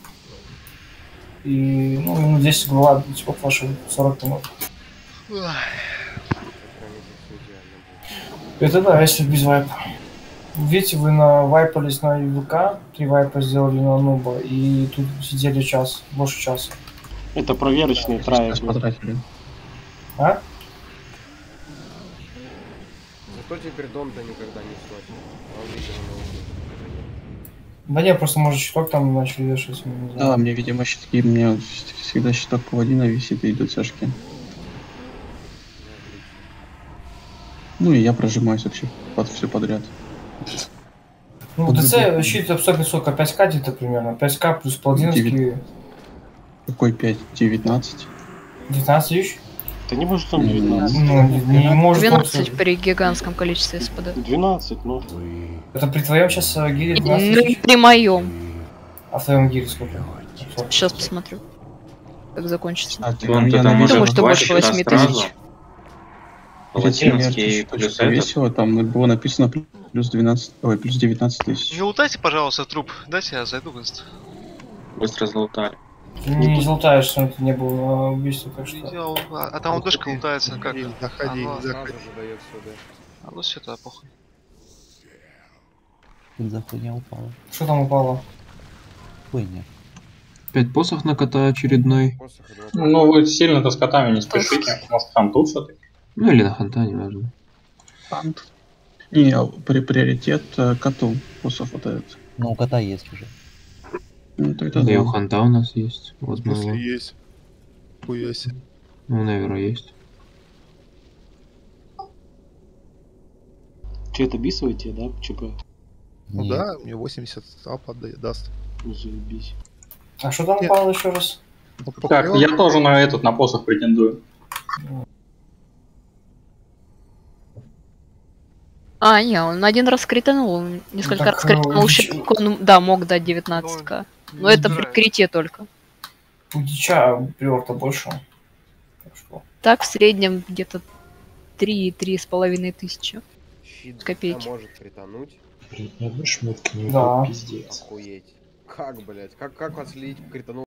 И, ну, минут 10 игру бить, вот ваши 40 минут. Это да, если без вайпа. Видите, вы на вайпались на ЮВК, три вайпа сделали на нуба, и тут сидели час, больше часа. Это проверочные траи. Сейчас потратили. А? Зато теперь дом-то никогда не сносит. А он, видимо, научился. Да не, просто может щиток там начали вешать, Да, мне, видимо, щитки, мне всегда щиток паладина висит и идут цешки. Ну и я прожимаюсь вообще под все подряд. Ну, в ДЦ щит абсолютно сколько, 5к где-то примерно, 5к плюс паладинский Какой 5? 19? 19 тысяч? Да не может там 19. Ну, не, не может он- 12 при гигантском количестве СПД. 12, ну. Это при твоем сейчас гире 12 Ну, при моем. А в твоем гире сколько? Сейчас посмотрю. Как закончится. А, ты там Думаю, можешь что больше два щита 8 сразу. тысяч. Палатинский плюс этот. весело, там было написано плюс 12, ой, плюс 19 тысяч. Не лутайте, пожалуйста, труп. Дайте я зайду быстро. Быстро залутали. Ты не что это не было на убийстве, так что... Видел, а, а там ладошка лутается как? заходи, а, Сразу же дает сюда. а ну все, тогда похуй. Тут за хуйня упала. Что там упало? Хуйня. Опять посох на кота очередной. Ну, вы сильно-то с котами не спешите. Может, там тут все-таки. Ну или на ханта, неважно. Фант. Не, при, приоритет э, коту посох вот этот. Но у кота есть уже. Ну, тогда Да и у ханта у нас есть. Вот Если моего. есть. Хуяси. Ну, наверное, есть. Че это бисываете, да? ЧП? Ну Нет. да, мне 80 апа да- даст. Ну, заебись. А что там упало еще раз? Ну, Так, я тоже на этот, на посох претендую. А, не, он один раз кританул, он несколько так, раз кританул э, щиток, он, да, мог дать 19к. Но это при крите только. У дича приор-то больше. Так в среднем где-то 3 с половиной тысячи. Щит Копейки. может критануть. Блин, ни одной шмотки не Да. пиздец. Охуеть. Как, блядь? Как, как вас лить кританул